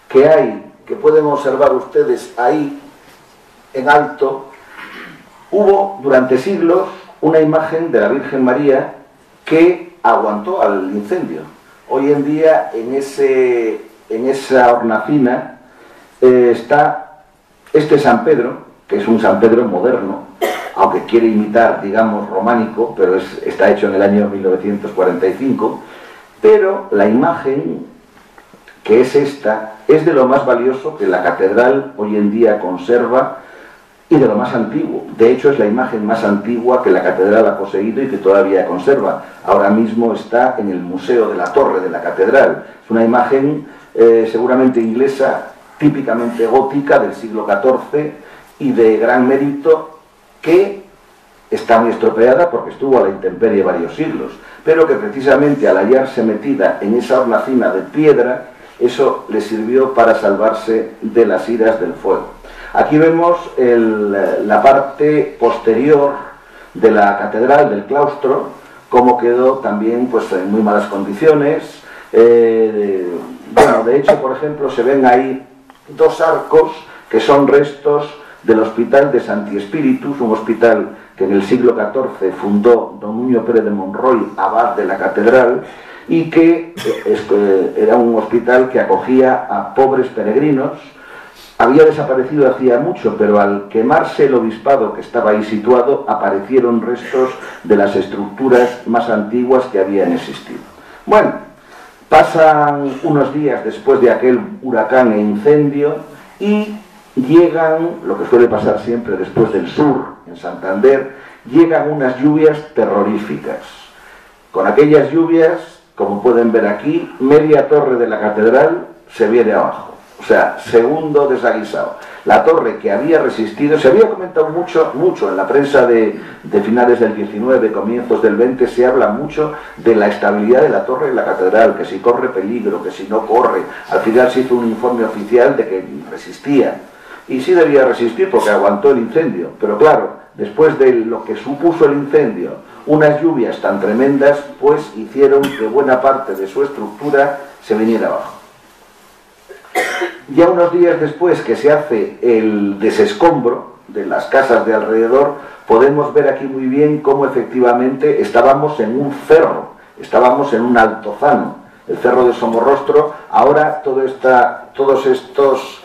S2: que hay, que pueden observar ustedes ahí en alto, hubo durante siglos una imagen de la Virgen María que aguantó al incendio. Hoy en día en, ese, en esa hornacina eh, está este San Pedro, que es un San Pedro moderno, aunque quiere imitar, digamos, románico, pero está hecho en el año 1945, pero la imagen, que es esta, es de lo más valioso que la catedral hoy en día conserva y de lo más antiguo. De hecho, es la imagen más antigua que la catedral ha poseído y que todavía conserva. Ahora mismo está en el Museo de la Torre de la Catedral. Es una imagen eh, seguramente inglesa, típicamente gótica del siglo XIV y de gran mérito que está muy estropeada porque estuvo a la intemperie varios siglos, pero que precisamente al hallarse metida en esa hornacina de piedra, eso le sirvió para salvarse de las iras del fuego. Aquí vemos la parte posterior de la catedral, del claustro, cómo quedó también pues, en muy malas condiciones. Eh, bueno, de hecho, por ejemplo, se ven ahí dos arcos que son restos del Hospital de Santi Espíritus, un hospital que en el siglo XIV fundó don Nuño Pérez de Monroy, abad de la catedral, y que eh, eh, era un hospital que acogía a pobres peregrinos, había desaparecido hacía mucho, pero al quemarse el obispado que estaba ahí situado, aparecieron restos de las estructuras más antiguas que habían existido. Bueno, pasan unos días después de aquel huracán e incendio y llegan, lo que suele pasar siempre después del sur, en Santander, llegan unas lluvias terroríficas. Con aquellas lluvias, como pueden ver aquí, media torre de la catedral se viene abajo o sea, segundo desaguisado. La torre que había resistido, se había comentado mucho, mucho en la prensa de, finales del 19, comienzos del 20, se habla mucho de la estabilidad de la torre en la catedral, que si corre peligro, que si no corre. Al final se hizo un informe oficial de que resistía. Y sí debía resistir porque aguantó el incendio. Pero claro, después de lo que supuso el incendio, unas lluvias tan tremendas, pues hicieron que buena parte de su estructura se viniera abajo. Ya unos días después que se hace el desescombro de las casas de alrededor, podemos ver aquí muy bien cómo efectivamente estábamos en un cerro, estábamos en un altozano, el cerro de Somorrostro, ahora todo esta, todos estos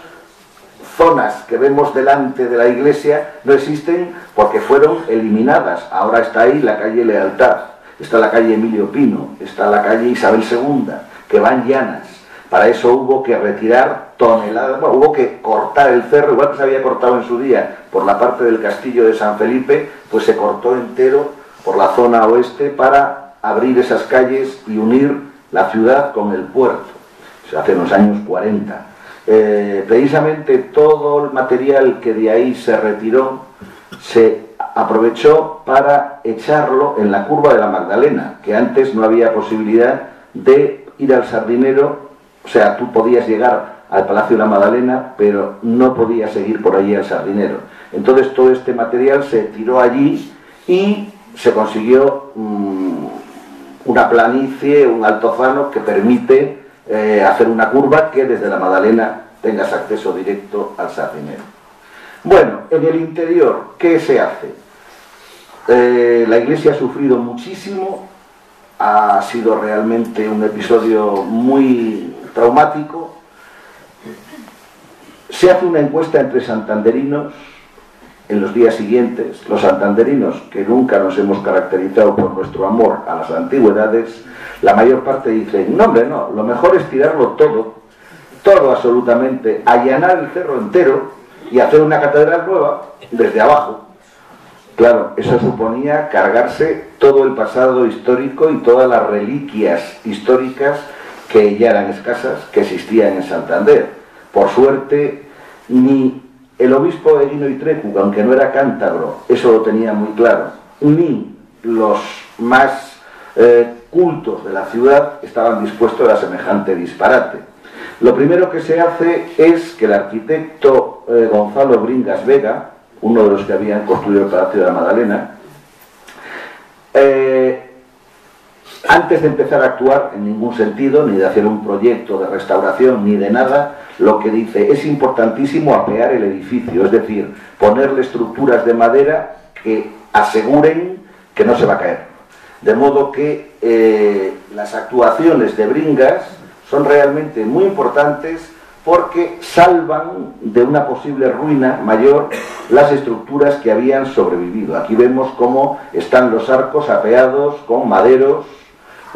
S2: zonas que vemos delante de la iglesia no existen porque fueron eliminadas. Ahora está ahí la calle Lealtad, está la calle Emilio Pino, está la calle Isabel II, que van llanas. Para eso hubo que retirar toneladas, hubo que cortar el cerro, igual que se había cortado en su día por la parte del castillo de San Felipe, pues se cortó entero por la zona oeste para abrir esas calles y unir la ciudad con el puerto. Se hace en los años 40. Eh, precisamente todo el material que de ahí se retiró se aprovechó para echarlo en la curva de la Magdalena, que antes no había posibilidad de ir al sardinero o sea, tú podías llegar al Palacio de la Madalena, pero no podías seguir por allí al Sardinero. Entonces todo este material se tiró allí y se consiguió mm, una planicie, un altozano que permite eh, hacer una curva que desde la Madalena tengas acceso directo al Sardinero. Bueno, en el interior, ¿qué se hace? Eh, la iglesia ha sufrido muchísimo, ha sido realmente un episodio muy traumático. Se hace una encuesta entre santanderinos en los días siguientes. Los santanderinos, que nunca nos hemos caracterizado por nuestro amor a las antigüedades, la mayor parte dice, no hombre, no, lo mejor es tirarlo todo, todo absolutamente, allanar el cerro entero y hacer una catedral nueva desde abajo. Claro, eso suponía cargarse todo el pasado histórico y todas las reliquias históricas que ya eran escasas, que existían en Santander. Por suerte, ni el obispo Erino Itrecu, aunque no era cántabro, eso lo tenía muy claro, ni los más eh, cultos de la ciudad estaban dispuestos a semejante disparate. Lo primero que se hace es que el arquitecto eh, Gonzalo Bringas Vega, uno de los que habían construido el Palacio de la Madalena, eh, antes de empezar a actuar en ningún sentido, ni de hacer un proyecto de restauración, ni de nada, lo que dice es importantísimo apear el edificio, es decir, ponerle estructuras de madera que aseguren que no se va a caer. De modo que eh, las actuaciones de Bringas son realmente muy importantes porque salvan de una posible ruina mayor las estructuras que habían sobrevivido. Aquí vemos cómo están los arcos apeados con maderos.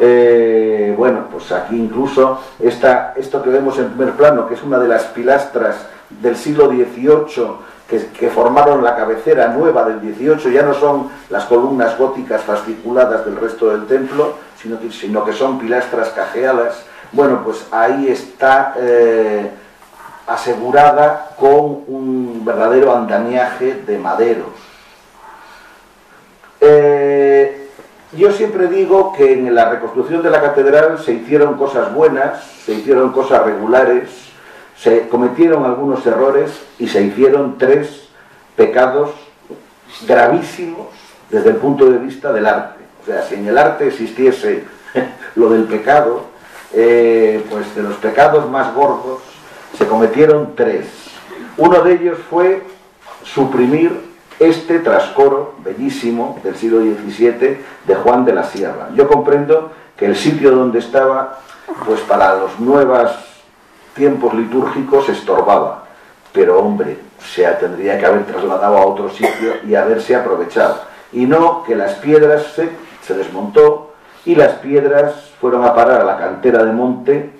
S2: Eh, bueno, pues aquí incluso esto que vemos en primer plano, que es una de las pilastras del siglo XVIII que, formaron la cabecera nueva del XVIII, ya no son las columnas góticas fasciculadas del resto del templo, sino que, sino que son pilastras cajeadas. Bueno, pues ahí está eh, asegurada con un verdadero andamiaje de maderos. Eh, yo siempre digo que en la reconstrucción de la catedral se hicieron cosas buenas, se hicieron cosas regulares, se cometieron algunos errores y se hicieron tres pecados gravísimos desde el punto de vista del arte. O sea, si en el arte existiese (laughs) lo del pecado, eh, pues de los pecados más gordos se cometieron tres. Uno de ellos fue suprimir este trascoro bellísimo del siglo XVII de Juan de la Sierra. Yo comprendo que el sitio donde estaba, pues para los nuevos tiempos litúrgicos estorbaba, pero hombre, se tendría que haber trasladado a otro sitio y haberse aprovechado. Y no que las piedras se, se desmontó y las piedras fueron a parar a la cantera de monte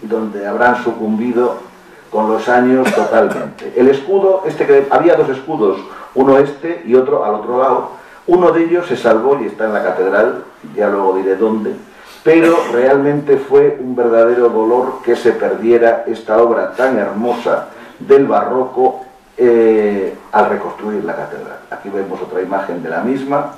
S2: donde habrán sucumbido con los años totalmente. El escudo, este que había dos escudos, uno este y otro al otro lado, uno de ellos se salvó y está en la catedral, ya luego diré dónde, pero realmente fue un verdadero dolor que se perdiera esta obra tan hermosa del barroco eh, al reconstruir la catedral. Aquí vemos otra imagen de la misma.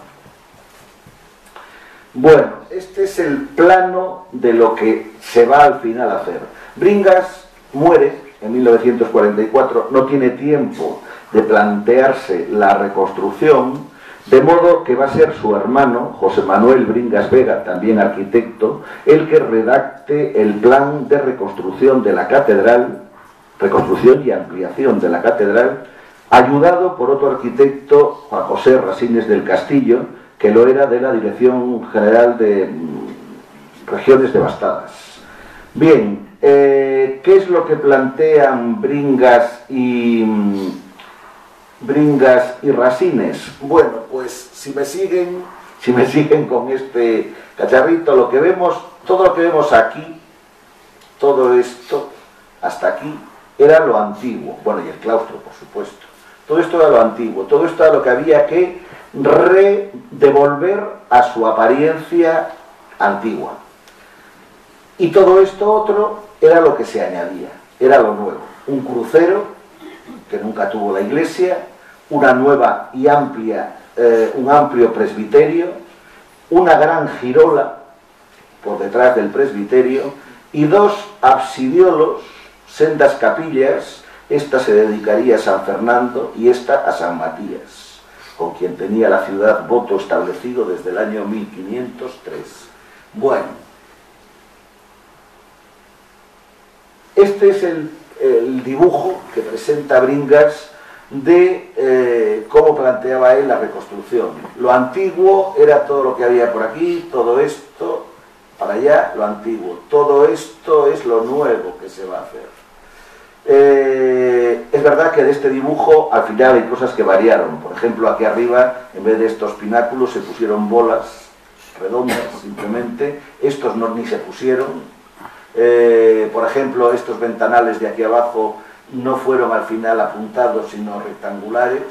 S2: Bueno, este es el plano de lo que se va al final a hacer. Bringas muere en 1944, no tiene tiempo de plantearse la reconstrucción, de modo que va a ser su hermano, José Manuel Bringas Vega, también arquitecto, el que redacte el plan de reconstrucción de la catedral, reconstrucción y ampliación de la catedral, ayudado por otro arquitecto, Juan José Rasines del Castillo, que lo era de la Dirección General de mm, Regiones Devastadas. Bien, eh, ¿qué es lo que plantean Bringas y mm, Bringas y Rasines? Bueno, pues si me siguen, (laughs) si me siguen con este cacharrito, lo que vemos, todo lo que vemos aquí, todo esto, hasta aquí, era lo antiguo. Bueno, y el claustro, por supuesto. Todo esto era lo antiguo, todo esto era lo que había que redevolver a su apariencia antigua. Y todo esto otro era lo que se añadía, era lo nuevo. Un crucero que nunca tuvo la iglesia, una nueva y amplia, eh, un amplio presbiterio, una gran girola por detrás del presbiterio y dos absidiolos, sendas capillas, esta se dedicaría a San Fernando y esta a San Matías con quien tenía la ciudad voto establecido desde el año 1503. Bueno, este es el, dibujo que presenta Bringas de eh, cómo planteaba él la reconstrucción. Lo antiguo era todo lo que había por aquí, todo esto, para allá, lo antiguo. Todo esto es lo nuevo que se va a hacer. Eh, es verdad que de este dibujo al final hay cosas que variaron. Por ejemplo, aquí arriba, en vez de estos pináculos, se pusieron bolas redondas simplemente. Estos no ni se pusieron. Eh, por ejemplo, estos ventanales de aquí abajo no fueron al final apuntados, sino rectangulares.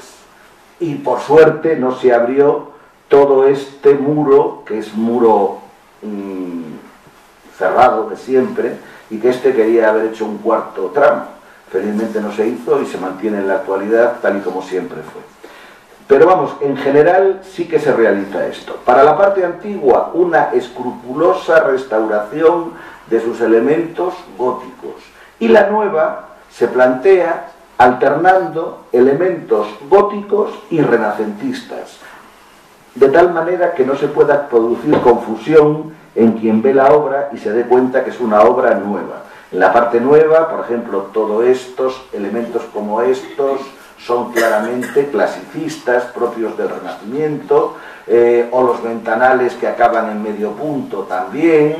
S2: Y por suerte no se abrió todo este muro, que es muro mm, cerrado de siempre, y que este quería haber hecho un cuarto tramo. Felizmente no se hizo y se mantiene en la actualidad tal y como siempre fue. Pero vamos, en general sí que se realiza esto. Para la parte antigua, una escrupulosa restauración de sus elementos góticos. Y la nueva se plantea alternando elementos góticos y renacentistas, de tal manera que no se pueda producir confusión en quien ve la obra y se dé cuenta que es una obra nueva. En la parte nueva, por ejemplo, todos estos elementos como estos son claramente clasicistas, propios del Renacimiento, eh, o los ventanales que acaban en medio punto también.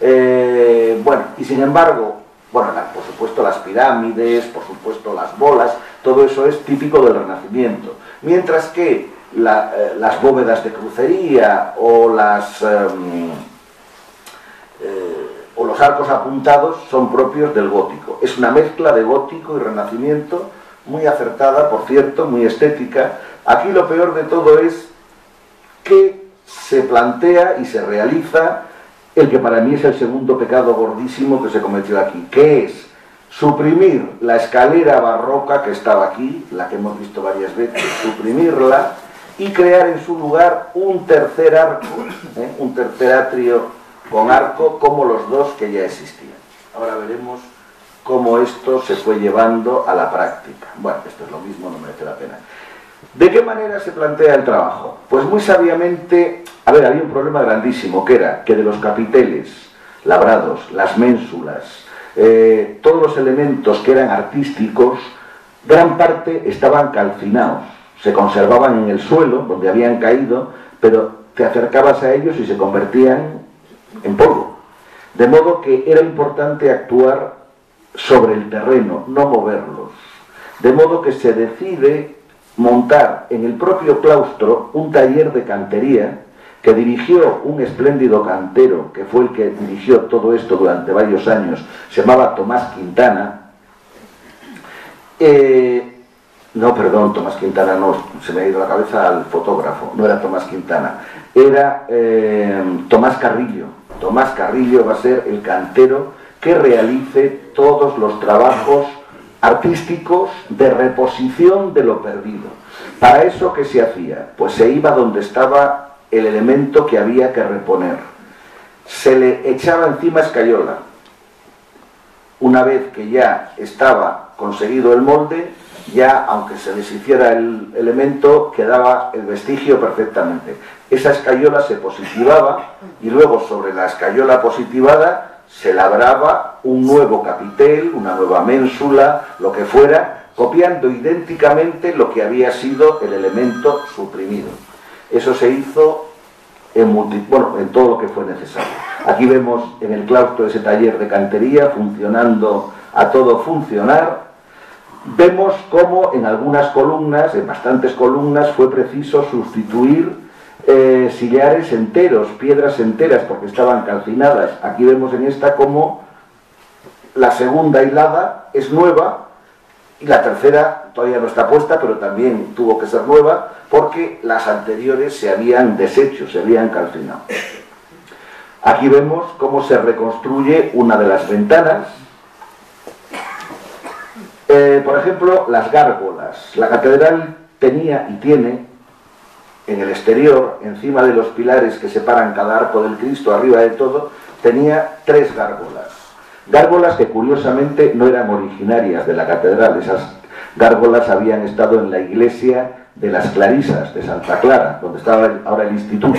S2: Eh, bueno, y sin embargo, bueno, por supuesto las pirámides, por supuesto las bolas, todo eso es típico del Renacimiento. Mientras que eh, las bóvedas de crucería o, las, em, eh, o los arcos apuntados son propios del gótico. Es una mezcla de gótico y renacimiento muy acertada, por cierto, muy estética. Aquí lo peor de todo es que se plantea y se realiza el que para mí es el segundo pecado gordísimo que se cometió aquí, que es suprimir la escalera barroca que estaba aquí, la que hemos visto varias veces, suprimirla y crear en su lugar un tercer arco, ¿eh? un tercer atrio con arco como los dos que ya existían. Ahora veremos cómo esto se fue llevando a la práctica. Bueno, esto es lo mismo, no merece la pena. ¿De qué manera se plantea el trabajo? Pues muy sabiamente, a ver, había un problema grandísimo, que era que de los capiteles labrados, las ménsulas, eh, todos los elementos que eran artísticos, gran parte estaban calcinados, se conservaban en el suelo, donde habían caído, pero te acercabas a ellos y se convertían en polvo. De modo que era importante actuar sobre el terreno, no moverlos. De modo que se decide montar en el propio claustro un taller de cantería que dirigió un espléndido cantero, que fue el que dirigió todo esto durante varios años, se llamaba Tomás Quintana. Eh, no, perdón, Tomás Quintana no, se me ha ido la cabeza al fotógrafo, no era Tomás Quintana, era eh, Tomás Carrillo. Tomás Carrillo va a ser el cantero que realice todos los trabajos artísticos de reposición de lo perdido. ¿Para eso qué se hacía? Pues se iba donde estaba el elemento que había que reponer. Se le echaba encima escayola. Una vez que ya estaba conseguido el molde, ya aunque se deshiciera el elemento, quedaba el vestigio perfectamente. Esa escayola se positivaba y luego sobre la escayola positivada se labraba un nuevo capitel, una nueva ménsula, lo que fuera, copiando idénticamente lo que había sido el elemento suprimido. Eso se hizo en, en todo lo que fue necesario. Aquí vemos en el claustro ese taller de cantería funcionando a todo funcionar. Vemos cómo en algunas columnas, en bastantes columnas, fue preciso sustituir eh, sillares enteros, piedras enteras, porque estaban calcinadas. Aquí vemos en esta como la segunda hilada es nueva y la tercera todavía no está puesta, pero también tuvo que ser nueva porque las anteriores se habían deshecho, se habían calcinado. Aquí vemos cómo se reconstruye una de las ventanas. Eh, por ejemplo, las gárgolas. La catedral tenía y tiene en el exterior, encima de los pilares que separan cada arco del Cristo, arriba de todo, tenía tres gárgolas. Gárgolas que curiosamente no eran originarias de la catedral, esas gárgolas habían estado en la iglesia de las Clarisas de Santa Clara, donde estaba ahora el instituto.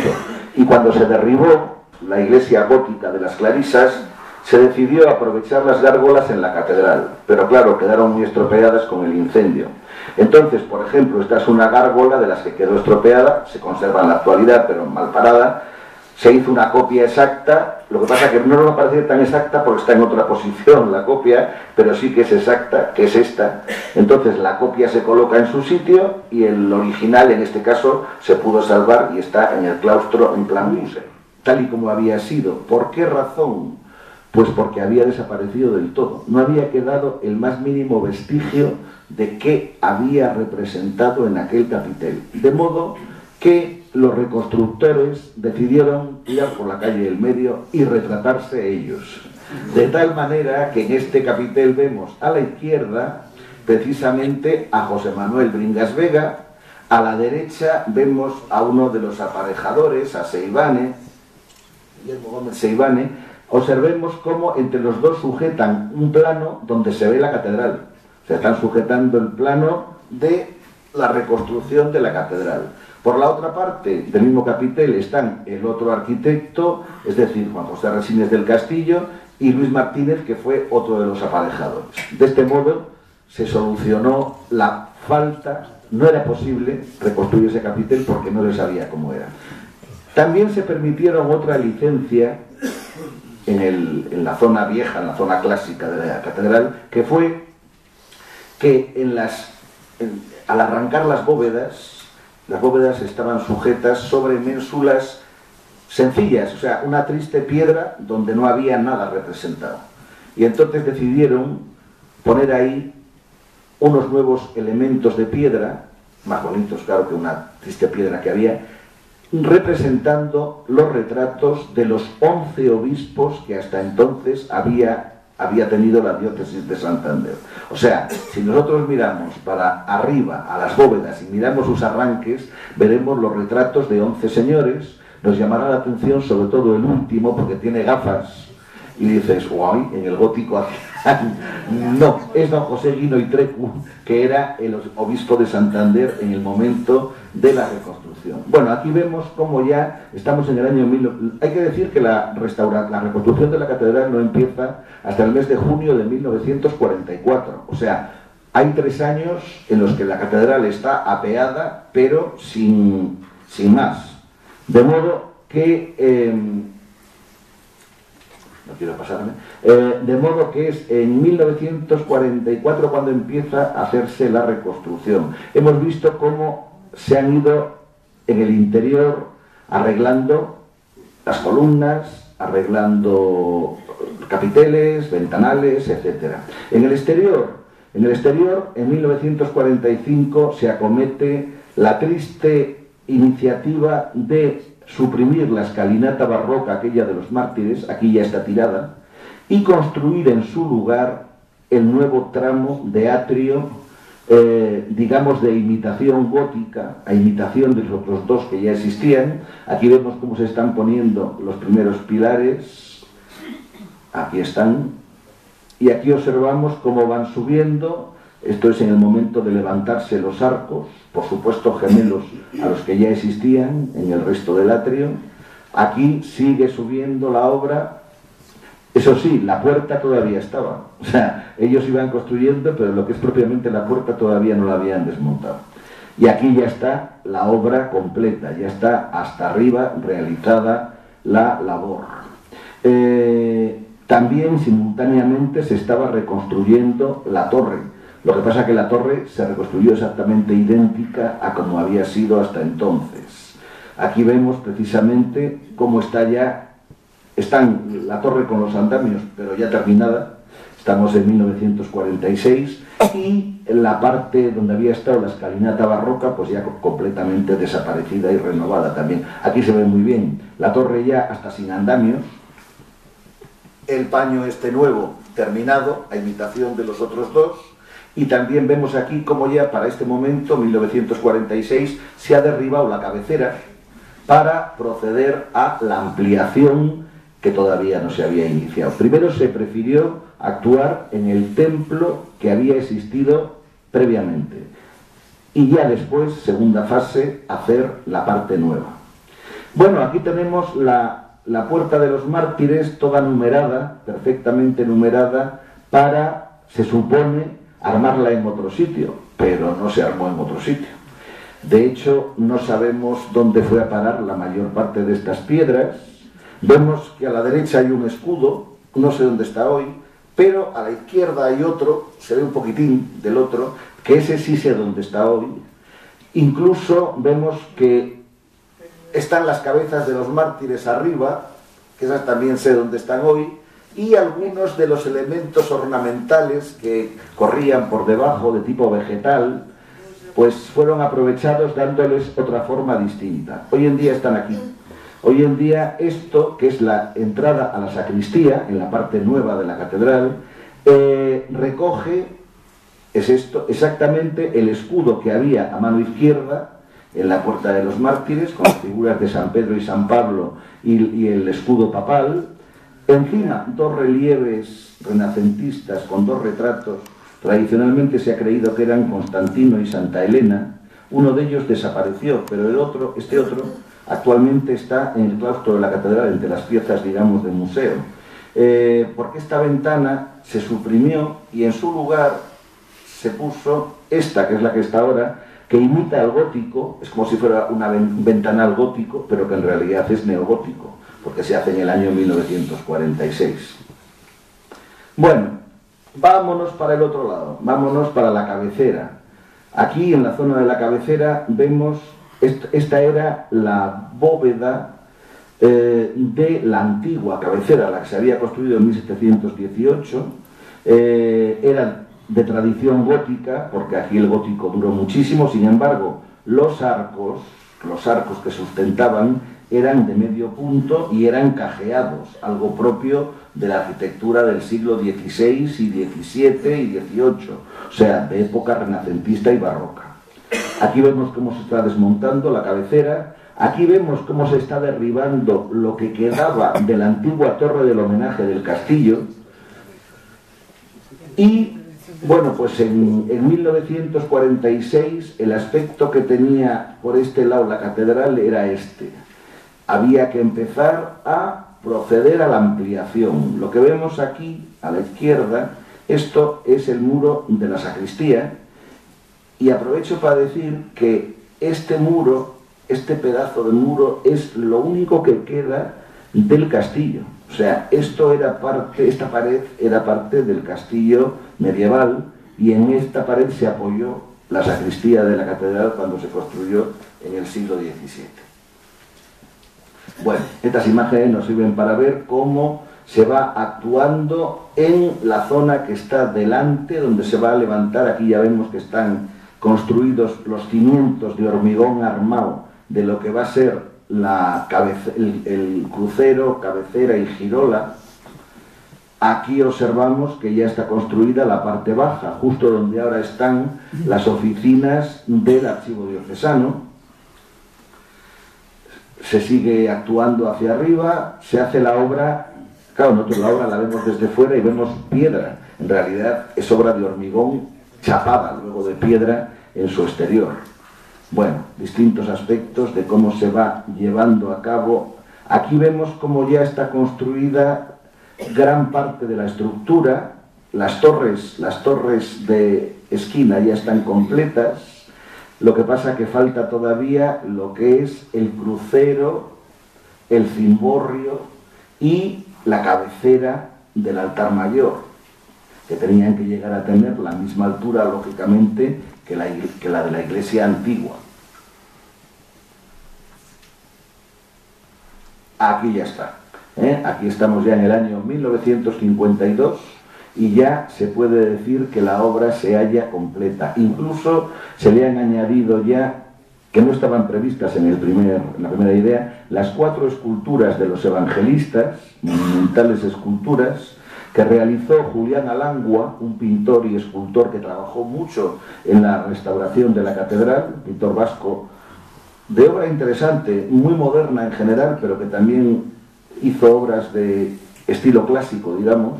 S2: Y cuando se derribó, la iglesia gótica de las Clarisas, se decidió aprovechar las gárgolas en la catedral, pero claro, quedaron muy estropeadas con el incendio. Entonces, por ejemplo, esta es una gárgola de las que quedó estropeada, se conserva en la actualidad, pero mal parada, se hizo una copia exacta, lo que pasa es que no nos parece tan exacta porque está en otra (laughs) posición la copia, pero sí que es exacta, que es esta. Entonces la copia se coloca en su sitio y el original en este caso se pudo salvar y está en el claustro en plan museo, tal y como había sido. ¿Por qué razón? Pues porque había desaparecido del todo. No había quedado el más mínimo vestigio de qué había representado en aquel capitel. De modo que los reconstructores decidieron ir por la calle del medio y retratarse ellos. De tal manera que en este capitel vemos a la izquierda precisamente a José Manuel Bringas Vega, a la derecha vemos a uno de los aparejadores, a Seibane, Seibane, observemos cómo entre los dos sujetan un plano donde se ve la catedral. Se están sujetando el plano de la reconstrucción de la catedral. Por la otra parte del mismo capitel están el otro arquitecto, es decir, Juan José Resines del Castillo, y Luis Martínez, que fue otro de los aparejadores. De este modo se solucionó la falta, no era posible reconstruir ese capitel porque no se sabía cómo era. También se permitieron otra licencia en, la zona vieja, en la zona clásica de la catedral, que fue que en las, al arrancar las bóvedas, las bóvedas estaban sujetas sobre ménsulas sencillas, o sea, una triste piedra donde no había nada representado. Y entonces decidieron poner ahí unos nuevos elementos de piedra, más bonitos, claro, que una triste piedra que había, representando los retratos de los once obispos que hasta entonces había había tenido la diócesis de Santander. O sea, si nosotros miramos para arriba a las bóvedas y miramos sus arranques, veremos los retratos de 11 señores. Nos llamará la atención sobre todo el último porque tiene gafas y dices, guay, en el gótico (laughs) no, es don José Guino y Trecu, que era el obispo de Santander en el momento de la reconstrucción. Bueno, aquí vemos cómo ya estamos en el año... Mil... Hay que decir que la, restaura... la reconstrucción de la catedral no empieza hasta el mes de junio de 1944. O sea, hay tres años en los que la catedral está apeada, pero sin, sin más. De modo que... Em, no quiero pasarme, eh, de modo que es en 1944 cuando empieza a hacerse la reconstrucción. Hemos visto cómo se han ido en el interior arreglando las columnas, arreglando capiteles, ventanales, etc. En el exterior, en el exterior, en 1945 se acomete la triste iniciativa de suprimir la escalinata barroca, aquella de los mártires, aquí ya está tirada, y construir en su lugar el nuevo tramo de atrio, eh, digamos, de imitación gótica, a imitación de los otros dos que ya existían. Aquí vemos cómo se están poniendo los primeros pilares, aquí están, y aquí observamos cómo van subiendo esto es en el momento de levantarse los arcos, por supuesto gemelos a los que ya existían en el resto del atrio. Aquí sigue subiendo la obra. Eso sí, la puerta todavía estaba. O sea, ellos iban construyendo, pero lo que es propiamente la puerta todavía no la habían desmontado. Y aquí ya está la obra completa, ya está hasta arriba realizada la labor. Eh, también simultáneamente se estaba reconstruyendo la torre lo que pasa es que la torre se reconstruyó exactamente idéntica a como había sido hasta entonces. Aquí vemos precisamente cómo está ya, están la torre con los andamios, pero ya terminada, estamos en 1946, y la parte donde había estado la escalinata barroca, pues ya completamente desaparecida y renovada también. Aquí se ve muy bien la torre ya hasta sin andamios, el paño este nuevo terminado, a imitación de los otros dos, y también vemos aquí cómo ya para este momento, 1946, se ha derribado la cabecera para proceder a la ampliación que todavía no se había iniciado. Primero se prefirió actuar en el templo que había existido previamente y ya después, segunda fase, hacer la parte nueva. Bueno, aquí tenemos la, la puerta de los mártires toda numerada, perfectamente numerada, para, se supone, armarla en otro sitio, pero no se armó en otro sitio. De hecho, no sabemos dónde fue a parar la mayor parte de estas piedras. Vemos que a la derecha hay un escudo, no sé dónde está hoy, pero a la izquierda hay otro, se ve un poquitín del otro, que ese sí sé dónde está hoy. Incluso vemos que están las cabezas de los mártires arriba, que esas también sé dónde están hoy, y algunos de los elementos ornamentales que corrían por debajo de tipo vegetal, pues fueron aprovechados dándoles otra forma distinta. Hoy en día están aquí. Hoy en día esto, que es la entrada a la sacristía, en la parte nueva de la catedral, eh, recoge, es esto, exactamente el escudo que había a mano izquierda en la puerta de los mártires, con las figuras de San Pedro y San Pablo y el escudo papal, Encima, dos relieves renacentistas con dos retratos. Tradicionalmente se ha creído que eran Constantino y Santa Elena. Uno de ellos desapareció, pero el otro, este otro, actualmente está en el claustro de la catedral, entre las piezas, digamos, del museo. Eh, porque esta ventana se suprimió y en su lugar se puso esta, que es la que está ahora, que imita al gótico, es como si fuera una ventanal gótico, pero que en realidad es neogótico porque se hace en el año 1946. Bueno, vámonos para el otro lado, vámonos para la cabecera. Aquí en la zona de la cabecera vemos, esta era la bóveda eh, de la antigua cabecera, la que se había construido en 1718, eh, era de tradición gótica, porque aquí el gótico duró muchísimo, sin embargo, los arcos, los arcos que sustentaban eran de medio punto y eran cajeados, algo propio de la arquitectura del siglo XVI y XVII y XVIII, o sea, de época renacentista y barroca. Aquí vemos cómo se está desmontando la cabecera, aquí vemos cómo se está derribando lo que quedaba de la antigua torre del homenaje del castillo, y bueno, pues en, en, 1946 el aspecto que tenía por este lado la catedral era este había que empezar a proceder a la ampliación. Lo que vemos aquí a la izquierda, esto es el muro de la sacristía y aprovecho para decir que este muro, este pedazo de muro es lo único que queda del castillo. O sea, esto era parte, esta pared era parte del castillo medieval y en esta pared se apoyó la sacristía de la catedral cuando se construyó en el siglo XVII. Bueno, estas imágenes nos sirven para ver cómo se va actuando en la zona que está delante, donde se va a levantar, aquí ya vemos que están construidos los cimientos de hormigón armado de lo que va a ser la el, el crucero, cabecera y girola. Aquí observamos que ya está construida la parte baja, justo donde ahora están las oficinas del archivo diocesano se sigue actuando hacia arriba, se hace la obra, claro, nosotros la obra la vemos desde fuera y vemos piedra, en realidad es obra de hormigón chapada luego de piedra en su exterior. Bueno, distintos aspectos de cómo se va llevando a cabo. Aquí vemos cómo ya está construida gran parte de la estructura, las torres, las torres de esquina ya están completas, lo que pasa que falta todavía lo que es el crucero, el cimborrio y la cabecera del altar mayor, que tenían que llegar a tener la misma altura, lógicamente, que la, que la de la iglesia antigua. Aquí ya está. ¿eh? Aquí estamos ya en el año 1952 y ya se puede decir que la obra se halla completa. Incluso se le han añadido ya, que no estaban previstas en, el primer, la primera idea, las cuatro esculturas de los evangelistas, monumentales esculturas, que realizó Julián Alangua, un pintor y escultor que trabajó mucho en la restauración de la catedral, pintor vasco de obra interesante, muy moderna en general, pero que también hizo obras de estilo clásico, digamos,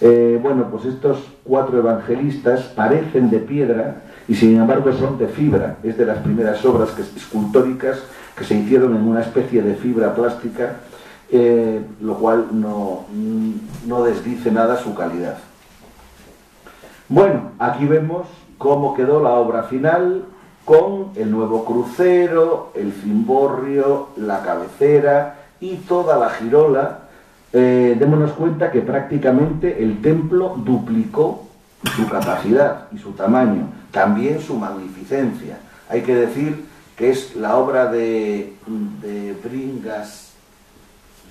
S2: eh, bueno, pues estos cuatro evangelistas parecen de piedra y sin embargo son de fibra. Es de las primeras obras escultóricas que se hicieron en una especie de fibra plástica eh, lo cual no, no desdice nada su calidad. Bueno, aquí vemos cómo quedó la obra final con el nuevo crucero, el cimborrio, la cabecera y toda la girola. Eh, démonos cuenta que prácticamente el templo duplicó su capacidad y su tamaño, también su magnificencia. Hay que decir que es la obra de, de Bringas,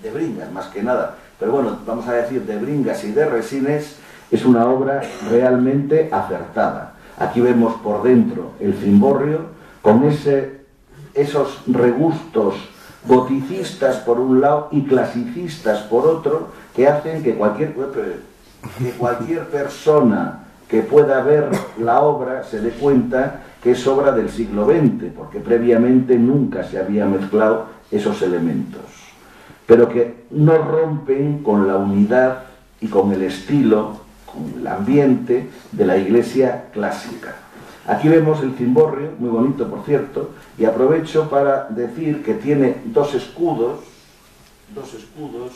S2: de Bringas más que nada, pero bueno, vamos a decir de Bringas y de Resines, es una obra realmente acertada. Aquí vemos por dentro el cimborrio con ese, esos regustos goticistas por un lado y clasicistas por otro, que hacen que cualquier, que cualquier persona que pueda ver la obra se dé cuenta que es obra del siglo XX, porque previamente nunca se había mezclado esos elementos, pero que no rompen con la unidad y con el estilo, con el ambiente de la iglesia clásica. Aquí vemos el cimborrio, muy bonito por cierto, y aprovecho para decir que tiene dos escudos, dos escudos,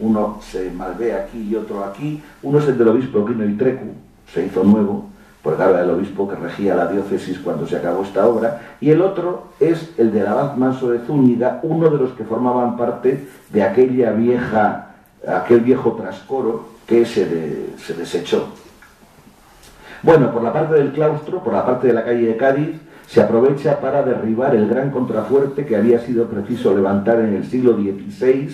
S2: uno se malvea aquí y otro aquí, uno es el del obispo Quino y Trecu, se hizo nuevo, por el obispo que regía la diócesis cuando se acabó esta obra, y el otro es el del abad Manso de Zúñiga, uno de los que formaban parte de aquella vieja, aquel viejo trascoro que se desechó. Bueno, por la parte del claustro, por la parte de la calle de Cádiz, se aprovecha para derribar el gran contrafuerte que había sido preciso levantar en el siglo XVI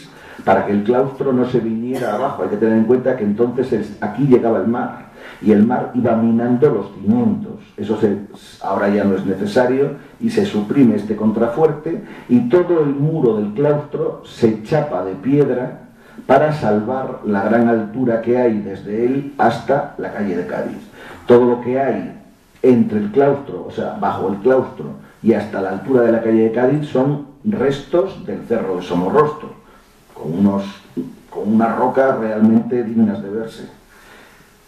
S2: para que el claustro no se viniera abajo. Hay que tener en cuenta que entonces aquí llegaba el mar y el mar iba minando los cimientos. Eso ahora ya no es necesario y se suprime este contrafuerte y todo el muro del claustro se chapa de piedra para salvar la gran altura que hay desde él hasta la calle de Cádiz. Todo lo que hay entre el claustro, o sea, bajo el claustro y hasta la altura de la calle de Cádiz son restos del cerro de Somorrostro, con, unos, con unas rocas realmente dignas de verse.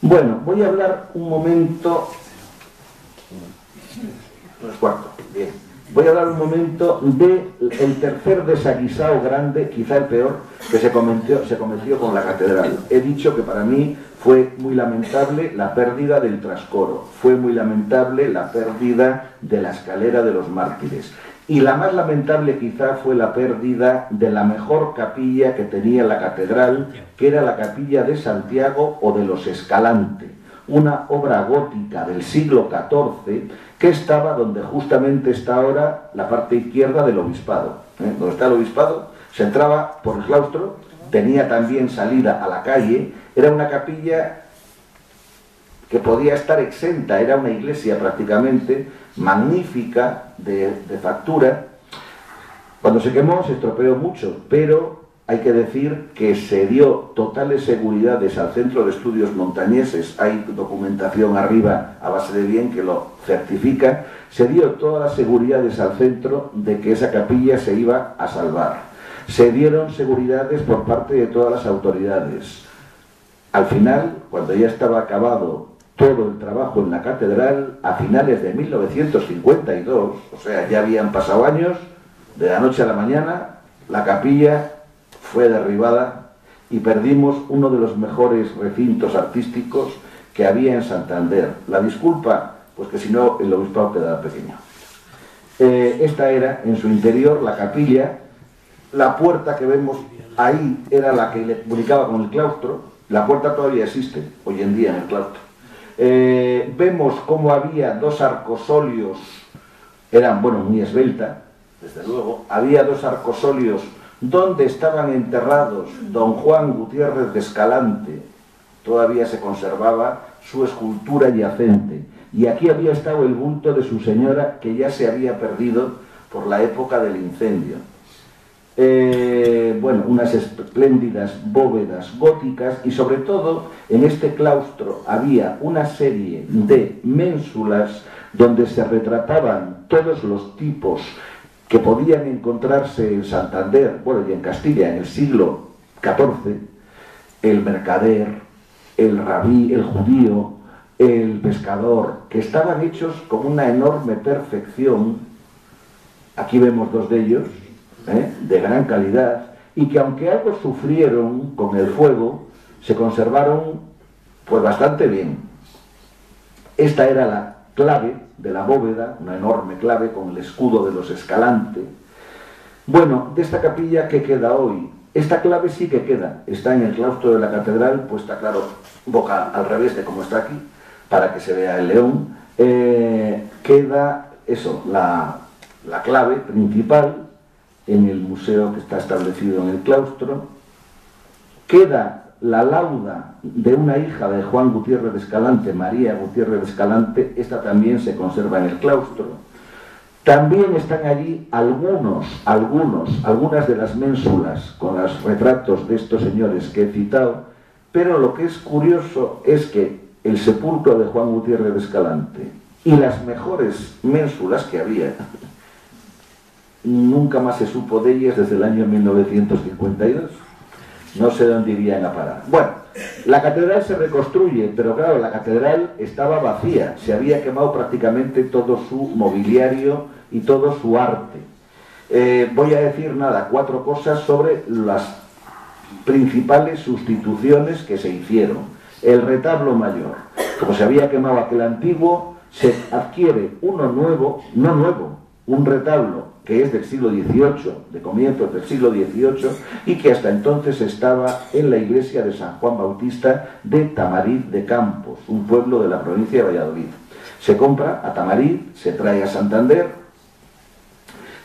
S2: Bueno, voy a hablar un momento. Cuarto, bien. Voy a hablar un momento del el tercer desaguisado grande, quizá el peor, que se cometió, se cometió con la catedral. He dicho que para mí fue muy lamentable la pérdida del trascoro, fue muy lamentable la pérdida de la escalera de los mártires. Y la más lamentable quizá fue la pérdida de la mejor capilla que tenía la catedral, que era la capilla de Santiago o de los Escalante, una obra gótica del siglo XIV que estaba donde justamente está ahora la parte izquierda del obispado. ¿eh? Donde está el obispado, se entraba por el claustro, tenía también salida a la calle, era una capilla que podía estar exenta, era una iglesia prácticamente, magnífica, de, factura. Cuando se quemó se estropeó mucho, pero hay que decir que se dio totales seguridades al Centro de Estudios Montañeses, hay documentación arriba a base de bien que lo certifica, se dio todas las seguridades al centro de que esa capilla se iba a salvar. Se dieron seguridades por parte de todas las autoridades. Al final, cuando ya estaba acabado todo el trabajo en la catedral a finales de 1952, o sea, ya habían pasado años, de la noche a la mañana, la capilla fue derribada y perdimos uno de los mejores recintos artísticos que había en Santander. La disculpa, pues que si no el obispado quedaba pequeño. Eh, esta era, en su interior, la capilla, la puerta que vemos ahí era la que le comunicaba con el claustro, la puerta todavía existe hoy en día en el claustro eh, vemos cómo había dos arcosolios, eran, bueno, muy esbelta, desde luego, había dos arcosolios donde estaban enterrados don Juan Gutiérrez de Escalante, todavía se conservaba su escultura yacente, y aquí había estado el bulto de su señora que ya se había perdido por la época del incendio. Eh, bueno, unas espléndidas bóvedas góticas y sobre todo en este claustro había una serie de ménsulas donde se retrataban todos los tipos que podían encontrarse en Santander, bueno, y en Castilla en el siglo XIV, el mercader, el rabí, el judío, el pescador, que estaban hechos con una enorme perfección. Aquí vemos dos de ellos, ¿eh? de gran calidad, y que aunque algo sufrieron con el fuego, se conservaron pues bastante bien. Esta era la clave de la bóveda, una enorme clave con el escudo de los Escalante. Bueno, de esta capilla que queda hoy, esta clave sí que queda, está en el claustro de la catedral, puesta claro, boca al revés de como está aquí, para que se vea el león, eh, queda eso, la, la clave principal en el museo que está establecido en el claustro, queda la lauda de una hija de Juan Gutiérrez de Escalante, María Gutiérrez de Escalante, esta también se conserva en el claustro. También están allí algunos, algunos, algunas de las ménsulas con los retratos de estos señores que he citado, pero lo que es curioso es que el sepulcro de Juan Gutiérrez de Escalante y las mejores ménsulas que había, nunca más se supo de ellas desde el año 1952 no sé dónde irían a parar. Bueno, la catedral se reconstruye, pero claro, la catedral estaba vacía, se había quemado prácticamente todo su mobiliario y todo su arte. Eh, voy a decir nada, cuatro cosas sobre las principales sustituciones que se hicieron. El retablo mayor, como se había quemado aquel antiguo, se adquiere uno nuevo, no nuevo, un retablo que es del siglo XVIII, de comienzos del siglo XVIII, y que hasta entonces estaba en la iglesia de San Juan Bautista de Tamarid de Campos, un pueblo de la provincia de Valladolid. Se compra a Tamarid, se trae a Santander,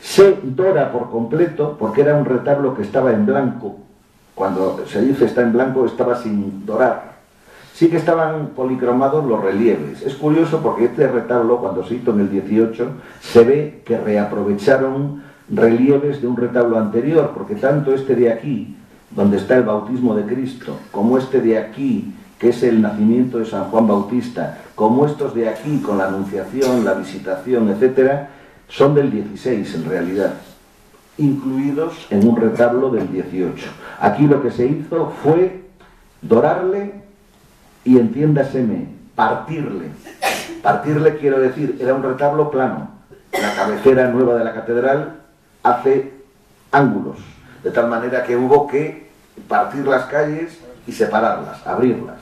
S2: se dora por completo, porque era un retablo que estaba en blanco. Cuando se dice está en blanco, estaba sin dorar, sí que estaban policromados los relieves. Es curioso porque este retablo, cuando se hizo en el 18, se ve que reaprovecharon relieves de un retablo anterior, porque tanto este de aquí, donde está el bautismo de Cristo, como este de aquí, que es el nacimiento de San Juan Bautista, como estos de aquí, con la anunciación, la visitación, etc., son del 16 en realidad, incluidos en un retablo del 18. Aquí lo que se hizo fue dorarle y entiéndaseme, partirle. Partirle quiero decir, era un retablo plano. La cabecera nueva de la catedral hace ángulos, de tal manera que hubo que partir las calles y separarlas, abrirlas.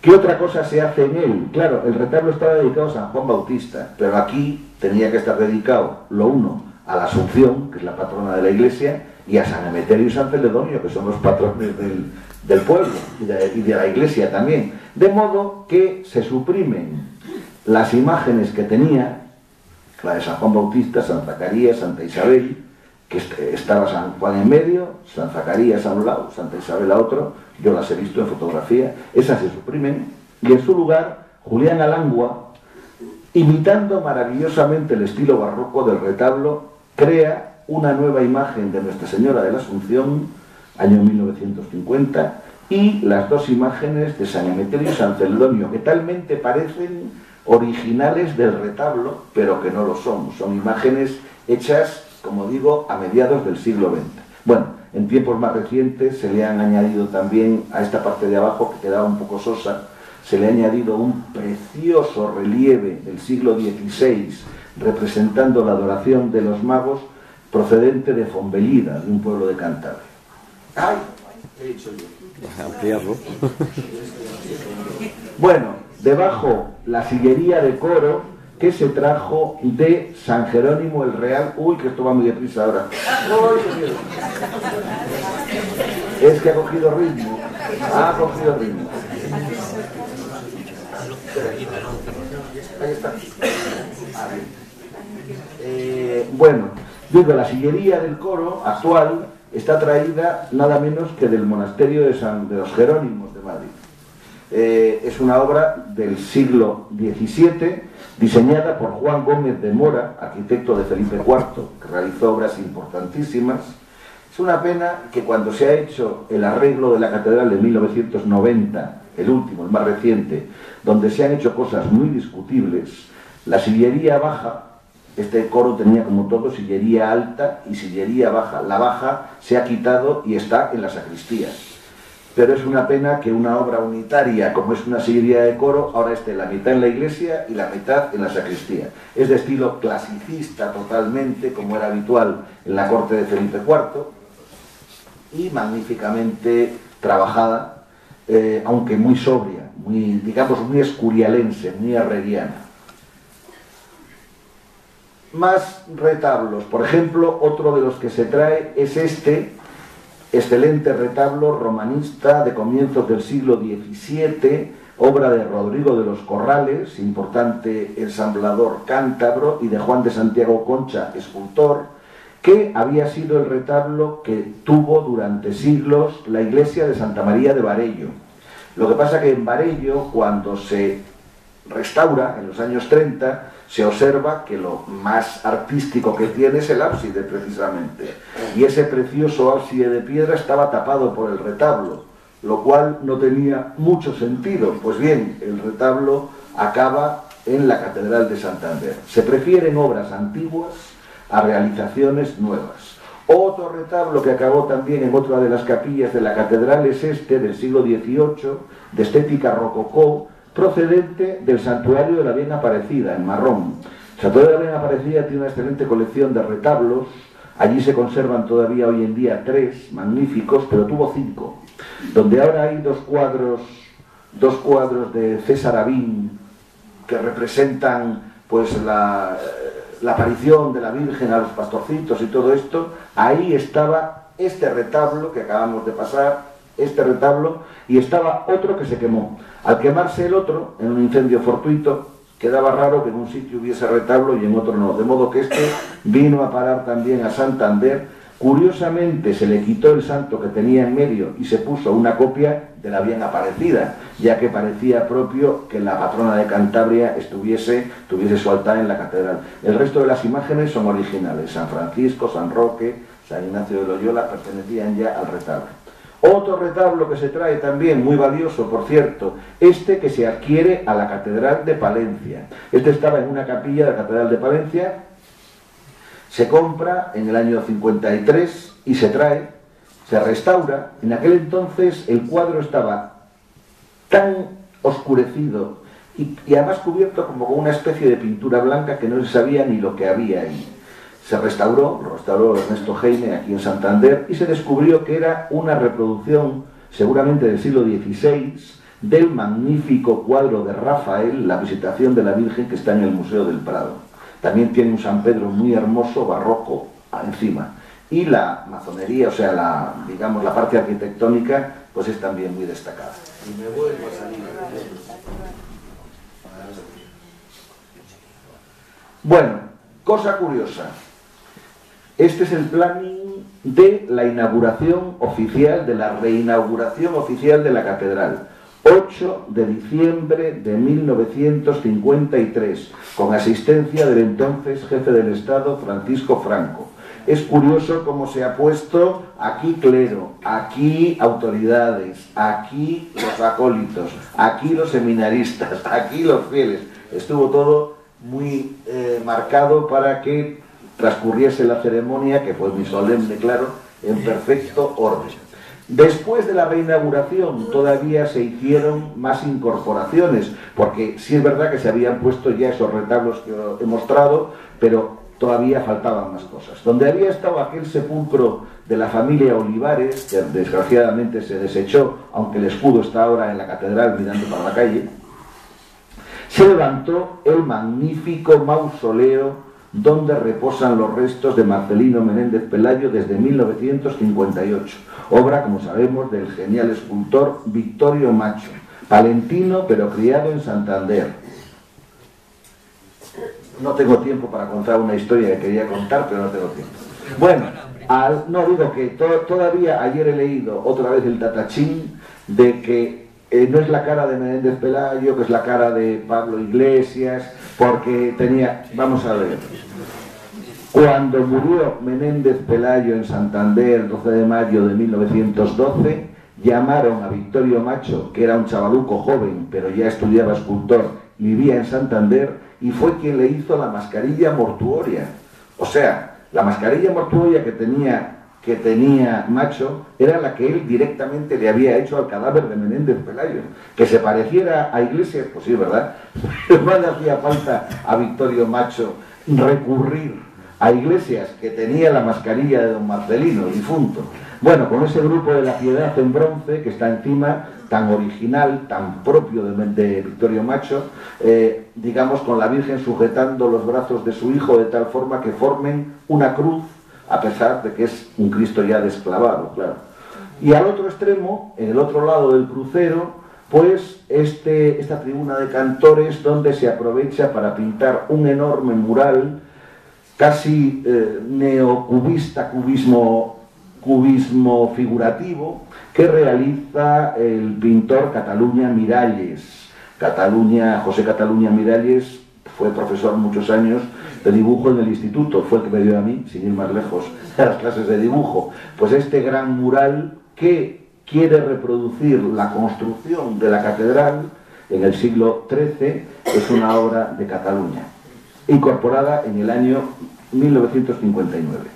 S2: ¿Qué otra cosa se hace en él? Claro, el retablo estaba dedicado a San Juan Bautista, pero aquí tenía que estar dedicado, lo uno, a la Asunción, que es la patrona de la iglesia, y a San Emeterio y San Celedonio, que son los patrones del, del pueblo y de, la iglesia también. De modo que se suprimen las imágenes que tenía, la de San Juan Bautista, San Zacarías, Santa Isabel, que estaba San Juan en medio, San Zacarías a un lado, Santa Isabel a otro, yo las he visto en fotografía, esas se suprimen, y en su lugar Julián Alangua, imitando maravillosamente el estilo barroco del retablo, crea una nueva imagen de Nuestra Señora de la Asunción, año 1950, y las dos imágenes de San Emeterio y San Celedonio, que talmente parecen originales del retablo, pero que no lo son. Son imágenes hechas, como digo, a mediados del siglo XX. Bueno, en tiempos más recientes se le han añadido también a esta parte de abajo, que quedaba un poco sosa, se le ha añadido un precioso relieve del siglo XVI representando la adoración de los magos procedente de Fombelida, de un pueblo de Cantabria. Ampliarlo. (laughs) Bueno, debajo la sillería de coro que se trajo de San Jerónimo el Real. Uy, que esto va muy deprisa ahora. Es que ha cogido ritmo. Ha cogido ritmo. Ahí está. Eh, bueno, digo, la sillería del coro actual está traída nada menos que del monasterio de, San, los Jerónimos de Madrid. Eh, es una obra del siglo XVII, diseñada por Juan Gómez de Mora, arquitecto de Felipe IV, que realizó obras importantísimas. Es una pena que cuando se ha hecho el arreglo de la catedral de 1990, el último, el más reciente, donde se han hecho cosas muy discutibles, la sillería baja este coro tenía como todo sillería alta y sillería baja. La baja se ha quitado y está en la sacristía. Pero es una pena que una obra unitaria como es una sillería de coro ahora esté la mitad en la iglesia y la mitad en la sacristía. Es de estilo clasicista totalmente, como era habitual en la corte de Felipe IV. y magníficamente trabajada, eh, aunque muy sobria, muy, digamos, muy escurialense, muy herreriana. Más retablos, por ejemplo, otro de los que se trae es este, excelente retablo romanista de comienzos del siglo XVII, obra de Rodrigo de los Corrales, importante ensamblador cántabro, y de Juan de Santiago Concha, escultor, que había sido el retablo que tuvo durante siglos la iglesia de Santa María de Varello. Lo que pasa que en Varello, cuando se restaura, en los años 30, se observa que lo más artístico que tiene es el ábside precisamente. Y ese precioso ábside de piedra estaba tapado por el retablo lo cual no tenía mucho sentido. Pues bien, el retablo acaba en la Catedral de Santander. Se prefieren obras antiguas a realizaciones nuevas. Otro retablo que acabó también en otra de las capillas de la catedral es este, del siglo XVIII, de estética rococó, procedente del Santuario de la Bien Aparecida, en Marrón. El Santuario de la Bien Aparecida tiene una excelente colección de retablos, allí se conservan todavía hoy en día tres magníficos, pero tuvo cinco donde ahora hay dos cuadros, dos cuadros de César Avín que representan pues la, la aparición de la Virgen a los pastorcitos y todo esto, ahí estaba este retablo que acabamos de pasar, este retablo, y estaba otro que se quemó. Al quemarse el otro, en un incendio fortuito, quedaba raro que en un sitio hubiese retablo y en otro no. De modo que este vino a parar también a Santander Curiosamente se le quitó el santo que tenía en medio y se puso una copia de la bien aparecida, ya que parecía propio que la patrona de Cantabria estuviese, tuviese su altar en la catedral. El resto de las imágenes son originales. San Francisco, San Roque, San Ignacio de Loyola pertenecían ya al retablo. Otro retablo que se trae también, muy valioso por cierto, este que se adquiere a la Catedral de Palencia. Este estaba en una capilla de la Catedral de Palencia se compra en el año 53 y se trae, se restaura. En aquel entonces el cuadro estaba tan oscurecido y, además cubierto como con una especie de pintura blanca que no se sabía ni lo que había ahí. Se restauró, lo restauró Ernesto Heine aquí en Santander y se descubrió que era una reproducción seguramente del siglo XVI del magnífico cuadro de Rafael, La visitación de la Virgen que está en el Museo del Prado. También tiene un San Pedro muy hermoso, barroco, encima. Y la mazonería, o sea, la, digamos, la parte arquitectónica, pues es también muy destacada. Bueno, cosa curiosa. Este es el planning de la inauguración oficial, de la reinauguración oficial de la catedral. 8 de diciembre de 1953, con asistencia del entonces jefe del Estado Francisco Franco. Es curioso cómo se ha puesto aquí clero, aquí autoridades, aquí los acólitos, aquí los seminaristas, (laughs) aquí los fieles. Estuvo todo muy eh, marcado para que transcurriese la ceremonia, que fue muy solemne, claro, en perfecto orden. Después de la reinauguración todavía se hicieron más incorporaciones, porque sí es verdad que se habían puesto ya esos retablos que he mostrado, pero todavía faltaban más cosas. Donde había estado aquel sepulcro de la familia Olivares, que desgraciadamente se desechó, aunque el escudo está ahora en la catedral mirando para la calle, se levantó el magnífico mausoleo donde reposan los restos de Marcelino Menéndez Pelayo desde 1958, obra, como sabemos, del genial escultor Victorio Macho, palentino pero criado en Santander. No tengo tiempo para contar una historia que quería contar, pero no tengo tiempo. Bueno, no digo que todavía ayer he leído otra vez el tatachín de que eh, no es la cara de Menéndez Pelayo, que es la cara de Pablo Iglesias, porque tenía, vamos a ver, cuando murió Menéndez Pelayo en Santander el 12 de mayo de 1912, llamaron a Victorio Macho, que era un chavaluco joven, pero ya estudiaba escultor, vivía en Santander, y fue quien le hizo la mascarilla mortuoria. O sea, la mascarilla mortuoria que tenía que tenía Macho era la que él directamente le había hecho al cadáver de Menéndez Pelayo. Que se pareciera a Iglesias, pues sí, ¿verdad? (laughs) Pero no le hacía falta a Victorio Macho recurrir a Iglesias, que tenía la mascarilla de don Marcelino, difunto. Bueno, con ese grupo de la piedad en bronce que está encima, tan original, tan propio de, Victorio Macho, eh, digamos con la Virgen sujetando los brazos de su hijo de tal forma que formen una cruz, a pesar de que es un Cristo ya desclavado, claro. Y al otro extremo, en el otro lado del crucero, pues este, esta tribuna de cantores donde se aprovecha para pintar un enorme mural casi eh, neocubista, cubismo, cubismo figurativo, que realiza el pintor Cataluña Miralles. Cataluña, José Cataluña Miralles fue profesor muchos años de dibujo en el instituto, fue el que me dio a mí, sin ir más lejos, a (laughs) las clases de dibujo. Pues este gran mural que quiere reproducir la construcción de la catedral en el siglo XIII es una obra de Cataluña, incorporada en el año 1959.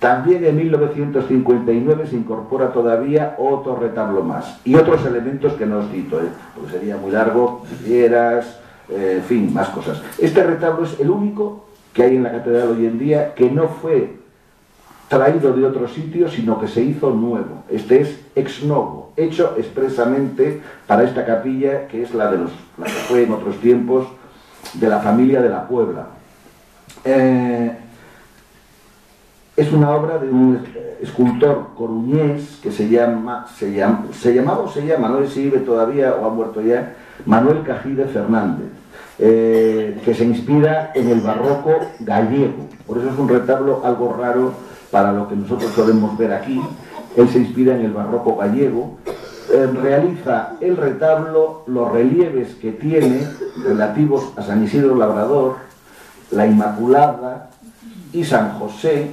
S2: También en 1959 se incorpora todavía otro retablo más y otros elementos que no os cito, ¿eh? porque sería muy largo, fieras, eh, en fin, más cosas. Este retablo es el único que hay en la catedral hoy en día que no fue traído de otro sitio, sino que se hizo nuevo. Este es ex novo, hecho expresamente para esta capilla, que es la, de los, la que fue en otros tiempos de la familia de la Puebla. Eh, es una obra de un escultor coruñés que se llama, se llama, se llamaba o se llama, no sé si vive todavía o ha muerto ya, Manuel Cajide Fernández, eh, que se inspira en el barroco gallego. Por eso es un retablo algo raro para lo que nosotros podemos ver aquí. Él se inspira en el barroco gallego, eh, realiza el retablo, los relieves que tiene relativos a San Isidro Labrador, la Inmaculada y San José,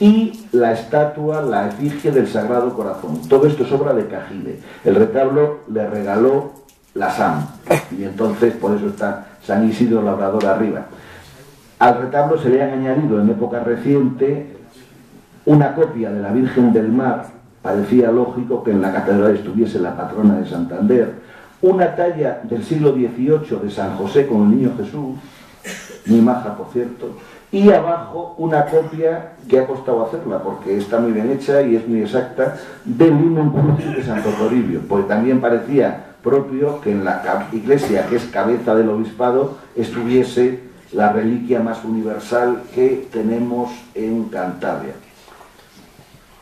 S2: y la estatua, la efigie del Sagrado Corazón. Todo esto es obra de Cajide. El retablo le regaló la SAM, y entonces por eso está San Isidro Labrador arriba. Al retablo se le han añadido en época reciente una copia de la Virgen del Mar, parecía lógico que en la catedral estuviese la patrona de Santander, una talla del siglo XVIII de San José con el Niño Jesús, muy maja por cierto, y abajo una copia que ha costado hacerla porque está muy bien hecha y es muy exacta del Lumen Crucis de Santo Toribio, porque también parecía propio que en la iglesia que es cabeza del obispado estuviese la reliquia más universal que tenemos en Cantabria.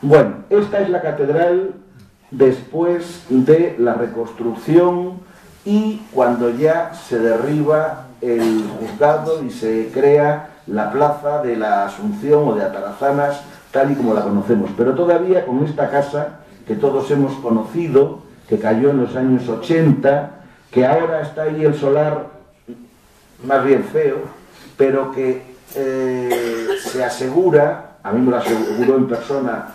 S2: Bueno, esta es la catedral después de la reconstrucción y cuando ya se derriba el juzgado y se crea la plaza de la Asunción o de Atarazanas tal y como la conocemos. Pero todavía con esta casa que todos hemos conocido, que cayó en los años 80, que ahora está ahí el solar más bien feo, pero que eh, se asegura, a mí me lo aseguró en persona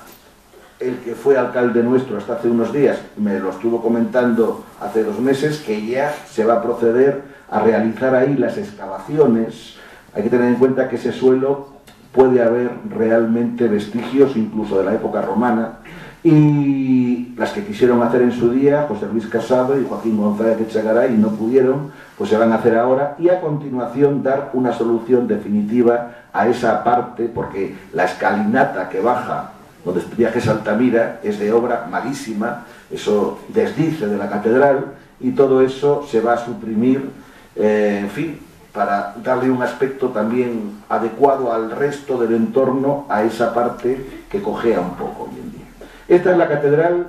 S2: el que fue alcalde nuestro hasta hace unos días, me lo estuvo comentando hace dos meses, que ya se va a proceder a realizar ahí las excavaciones. Hay que tener en cuenta que ese suelo puede haber realmente vestigios incluso de la época romana y las que quisieron hacer en su día, José Luis Casado y Joaquín González Echegaray, y no pudieron, pues se van a hacer ahora y a continuación dar una solución definitiva a esa parte, porque la escalinata que baja donde viajes Altamira es de obra malísima, eso desdice de la catedral y todo eso se va a suprimir, eh, en fin, para darle un aspecto también adecuado al resto del entorno, a esa parte que cojea un poco. Esta es la catedral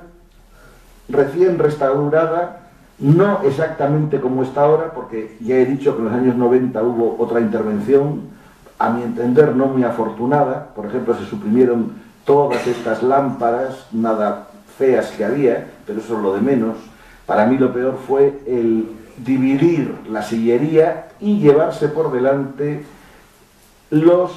S2: recién restaurada, no exactamente como está ahora, porque ya he dicho que en los años 90 hubo otra intervención, a mi entender no muy afortunada, por ejemplo se suprimieron todas estas lámparas, nada feas que había, pero eso es lo de menos. Para mí lo peor fue el dividir la sillería y llevarse por delante los,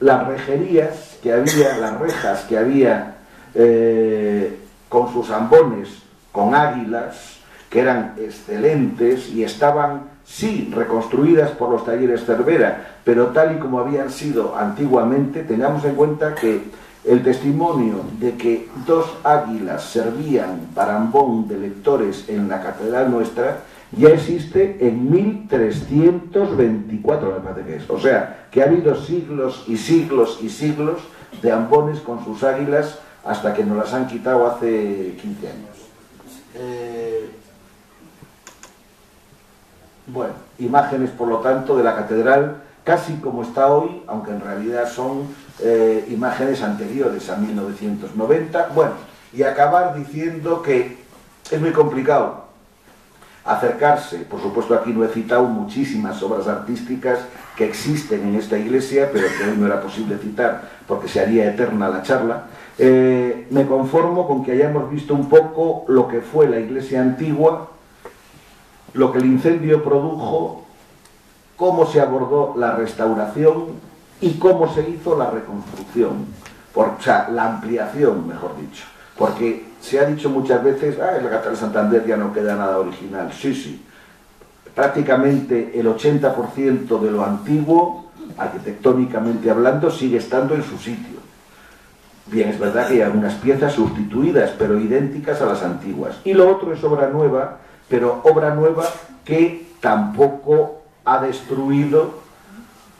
S2: las rejerías que había, las rejas que había eh, con sus ambones, con águilas, que eran excelentes y estaban, sí, reconstruidas por los talleres Cervera, pero tal y como habían sido antiguamente, tengamos en cuenta que el testimonio de que dos águilas servían parambón de lectores en la catedral nuestra ya existe en 1324, me parece que es. O sea, que ha habido siglos y siglos y siglos de ambones con sus águilas hasta que nos las han quitado hace 15 años. Eh, bueno, imágenes, por lo tanto, de la catedral casi como está hoy, aunque en realidad son eh, imágenes anteriores a 1990. Bueno, y acabar diciendo que es muy complicado acercarse, por supuesto aquí no he citado muchísimas obras artísticas que existen en esta iglesia, pero que hoy no era posible citar porque se haría eterna la charla, eh, me conformo con que hayamos visto un poco lo que fue la iglesia antigua, lo que el incendio produjo, cómo se abordó la restauración y cómo se hizo la reconstrucción, por, o sea, la ampliación, mejor dicho. Porque se ha dicho muchas veces, ah, en la Catedral de Santander ya no queda nada original. Sí, sí. Prácticamente el 80% de lo antiguo, arquitectónicamente hablando, sigue estando en su sitio. Bien, es verdad que hay algunas piezas sustituidas, pero idénticas a las antiguas. Y lo otro es obra nueva, pero obra nueva que tampoco ha destruido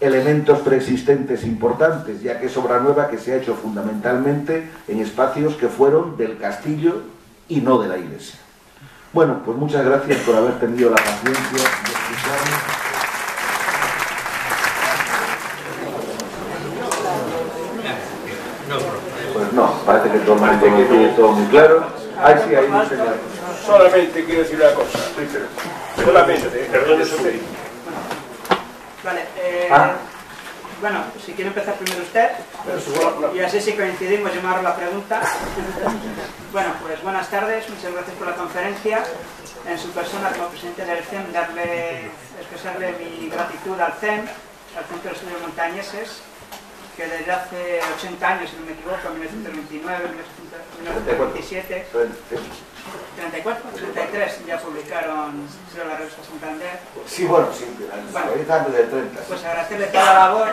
S2: elementos preexistentes importantes, ya que es obra nueva que se ha hecho fundamentalmente en espacios que fueron del castillo y no de la iglesia. Bueno, pues muchas gracias por haber tenido la paciencia de escucharme. Pues no, todo, parece que tiene todo muy claro. Ay, sí, ahí no señor.
S3: Solamente quiero decir una cosa. Solamente, perdón, eso te
S4: Vale, eh, ah. bueno, si quiere empezar primero usted, y así si coincidimos, yo me hago la pregunta. bueno, pues buenas tardes, muchas gracias por la conferencia. En su persona como presidente del CEM, darle, expresarle mi gratitud al CEM, al Centro de Estudios Montañeses, que desde hace 80 años, si no me equivoco, 1929, 1927, 34, 33 ya publicaron la revista Santander.
S2: Sí, bueno, sí, bueno, ahorita de 30.
S4: Pues agradecerle toda la labor,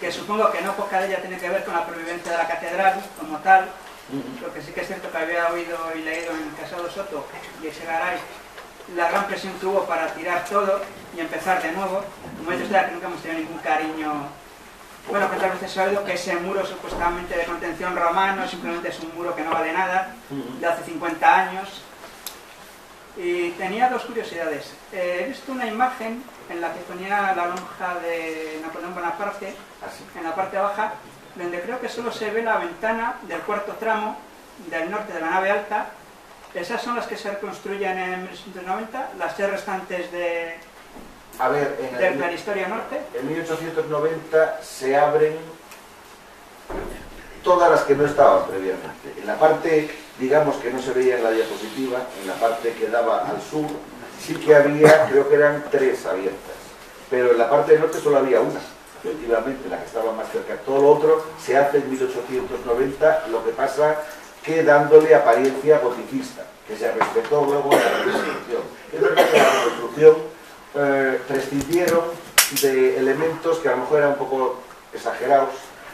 S4: que supongo que no poca de ella tiene que ver con la providencia de la catedral como tal, porque sí que es cierto que había oído y leído en Casado Soto y Segaray la gran presión que hubo para tirar todo y empezar de nuevo. Como he dicho, que nunca hemos tenido ningún cariño bueno, que tal vez he oído que ese muro supuestamente de contención romano simplemente es un muro que no vale nada, de hace 50 años. Y tenía dos curiosidades. Eh, he visto una imagen en la que ponía la lonja de Napoleón Bonaparte, ah, en la parte baja, donde creo que solo se ve la ventana del cuarto tramo del norte de la nave alta. Esas son las que se reconstruyen en 1990, las tres restantes de,
S2: a ver, en,
S4: la historia norte?
S2: En 1890 se abren todas las que no estaban previamente. En la parte, digamos que no se veía en la diapositiva, en la parte que daba al sur, sí que había, creo que eran tres abiertas. Pero en la parte del norte solo había una, efectivamente, la que estaba más cerca. Todo lo otro se hace en 1890, lo que pasa que dándole apariencia goticista, que se respetó luego en la reconstrucción. Es verdad que la reconstrucción eh, prescindieron de elementos que a lo mejor eran un poco exagerados,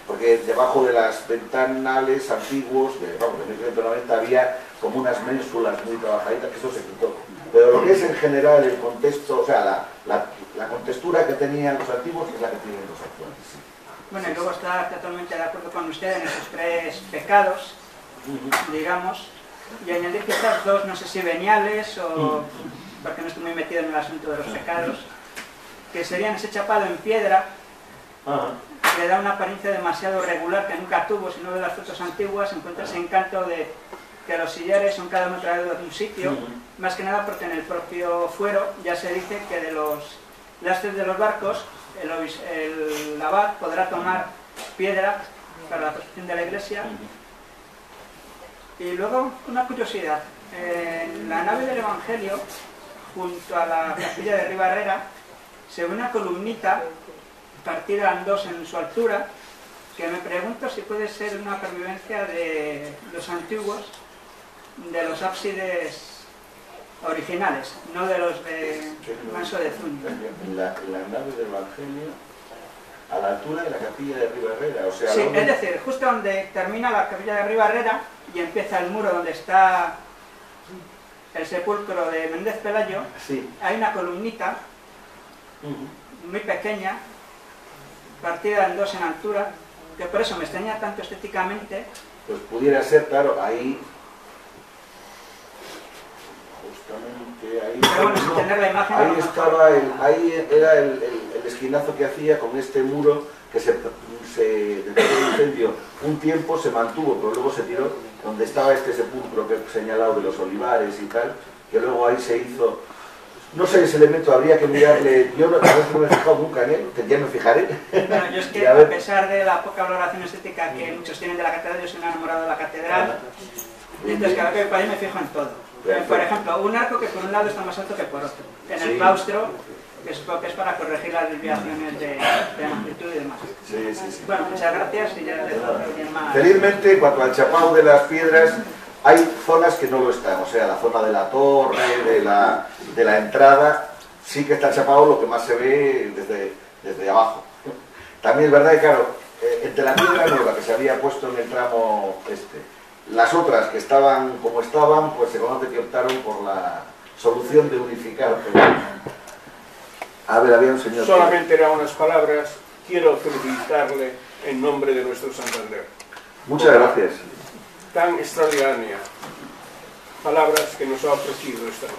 S2: porque debajo de las ventanales antiguos, de, vamos, de 1990 había como unas ménsulas muy trabajaditas, que eso se quitó. Pero lo que es en general el contexto, o sea, la, la, contextura que tenían los antiguos es la que tienen los actuales.
S4: Bueno, y luego está totalmente de acuerdo con usted en esos tres pecados, digamos, y añadir quizás dos, no sé si veniales o porque no estoy muy metido en el asunto de los pecados, que serían ese chapado en piedra, que le da una apariencia demasiado regular que nunca tuvo, si no de las fotos antiguas, encuentra ese encanto de que los sillares son cada uno traído de un sitio, más que nada porque en el propio fuero ya se dice que de los lastres de los barcos el, el abad podrá tomar piedra para la construcción de la iglesia. Y luego, una curiosidad, en la nave del Evangelio junto a la capilla de Ribarrera, se ve una columnita partida en dos en su altura, que me pregunto si puede ser una pervivencia de los antiguos, de los ábsides originales, no de los de Manso de Zúñiga.
S2: La, la nave del Evangelio a la altura de la capilla de Ribarrera, o sea...
S4: Sí, es decir, justo donde termina la capilla de Ribarrera y empieza el muro donde está el sepulcro de Méndez Pelayo,
S2: Sí.
S4: hay una columnita muy pequeña, partida en dos en altura, que por eso me extraña tanto estéticamente,
S2: Pues pudiera ser, claro, ahí. Justamente ahí.
S4: pero bueno, sin
S2: no,
S4: tener la imagen... a lo
S2: ahí estaba el, ahí era el, el- el esquinazo que hacía con este muro que se, se después del incendio un tiempo se mantuvo, pero luego se tiró donde estaba este sepulcro que he señalado de los olivares y tal, que luego ahí se hizo. No sé ese elemento, habría que mirarle. Yo no, a veces no me he fijado nunca en él, que ya me fijaré.
S4: Bueno, yo es (laughs) que
S2: a
S4: a pesar de la poca valoración estética que muchos tienen de la catedral, yo soy un enamorado de la catedral, y entonces cada vez que voy me fijo en todo. Por ejemplo, un arco que por un lado está más alto que por otro. En el claustro, que es para corregir las desviaciones de, de amplitud y demás.
S2: Sí, sí, sí.
S4: Bueno, muchas gracias y ya les dejo alguien más.
S2: Felizmente, en cuanto al chapao de las piedras, hay zonas que no lo están. O sea, la zona de la torre, de la, de la entrada, sí que está chapado lo que más se ve desde, desde abajo. También es verdad que, claro, eh, entre la piedra nueva que se había puesto en el tramo este, las otras que estaban como estaban, pues se conoce que optaron por la solución de unificar. A ver, había un señor... que-
S3: Solamente eran unas palabras. Quiero felicitarle en nombre de nuestro Santander.
S2: Muchas gracias.
S3: Tan extraordinaria. Palabras que nos ha ofrecido esta noche.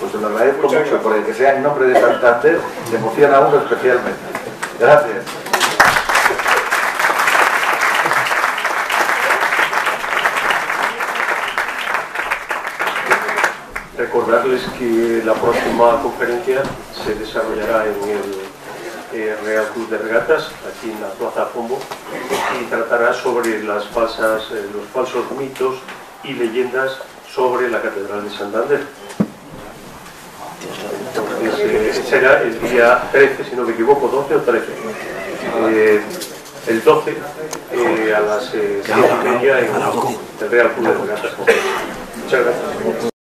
S2: Pues te lo agradezco
S3: Muchas
S2: mucho,
S3: gracias.
S2: porque que sea en nombre de Santander, me emociona a uno especialmente. Gracias.
S1: Recordarles que la próxima conferencia se desarrollará en el eh, Real Club de Regatas, aquí en la Plaza Pombo, y tratará sobre eh, los falsos mitos y leyendas sobre la Catedral de Santander. Eh, será el día 13, si no me equivoco, 12 o 13. Eh, el 12 eh, a las 7 y media en el Real Club de Regatas. Muchas gracias.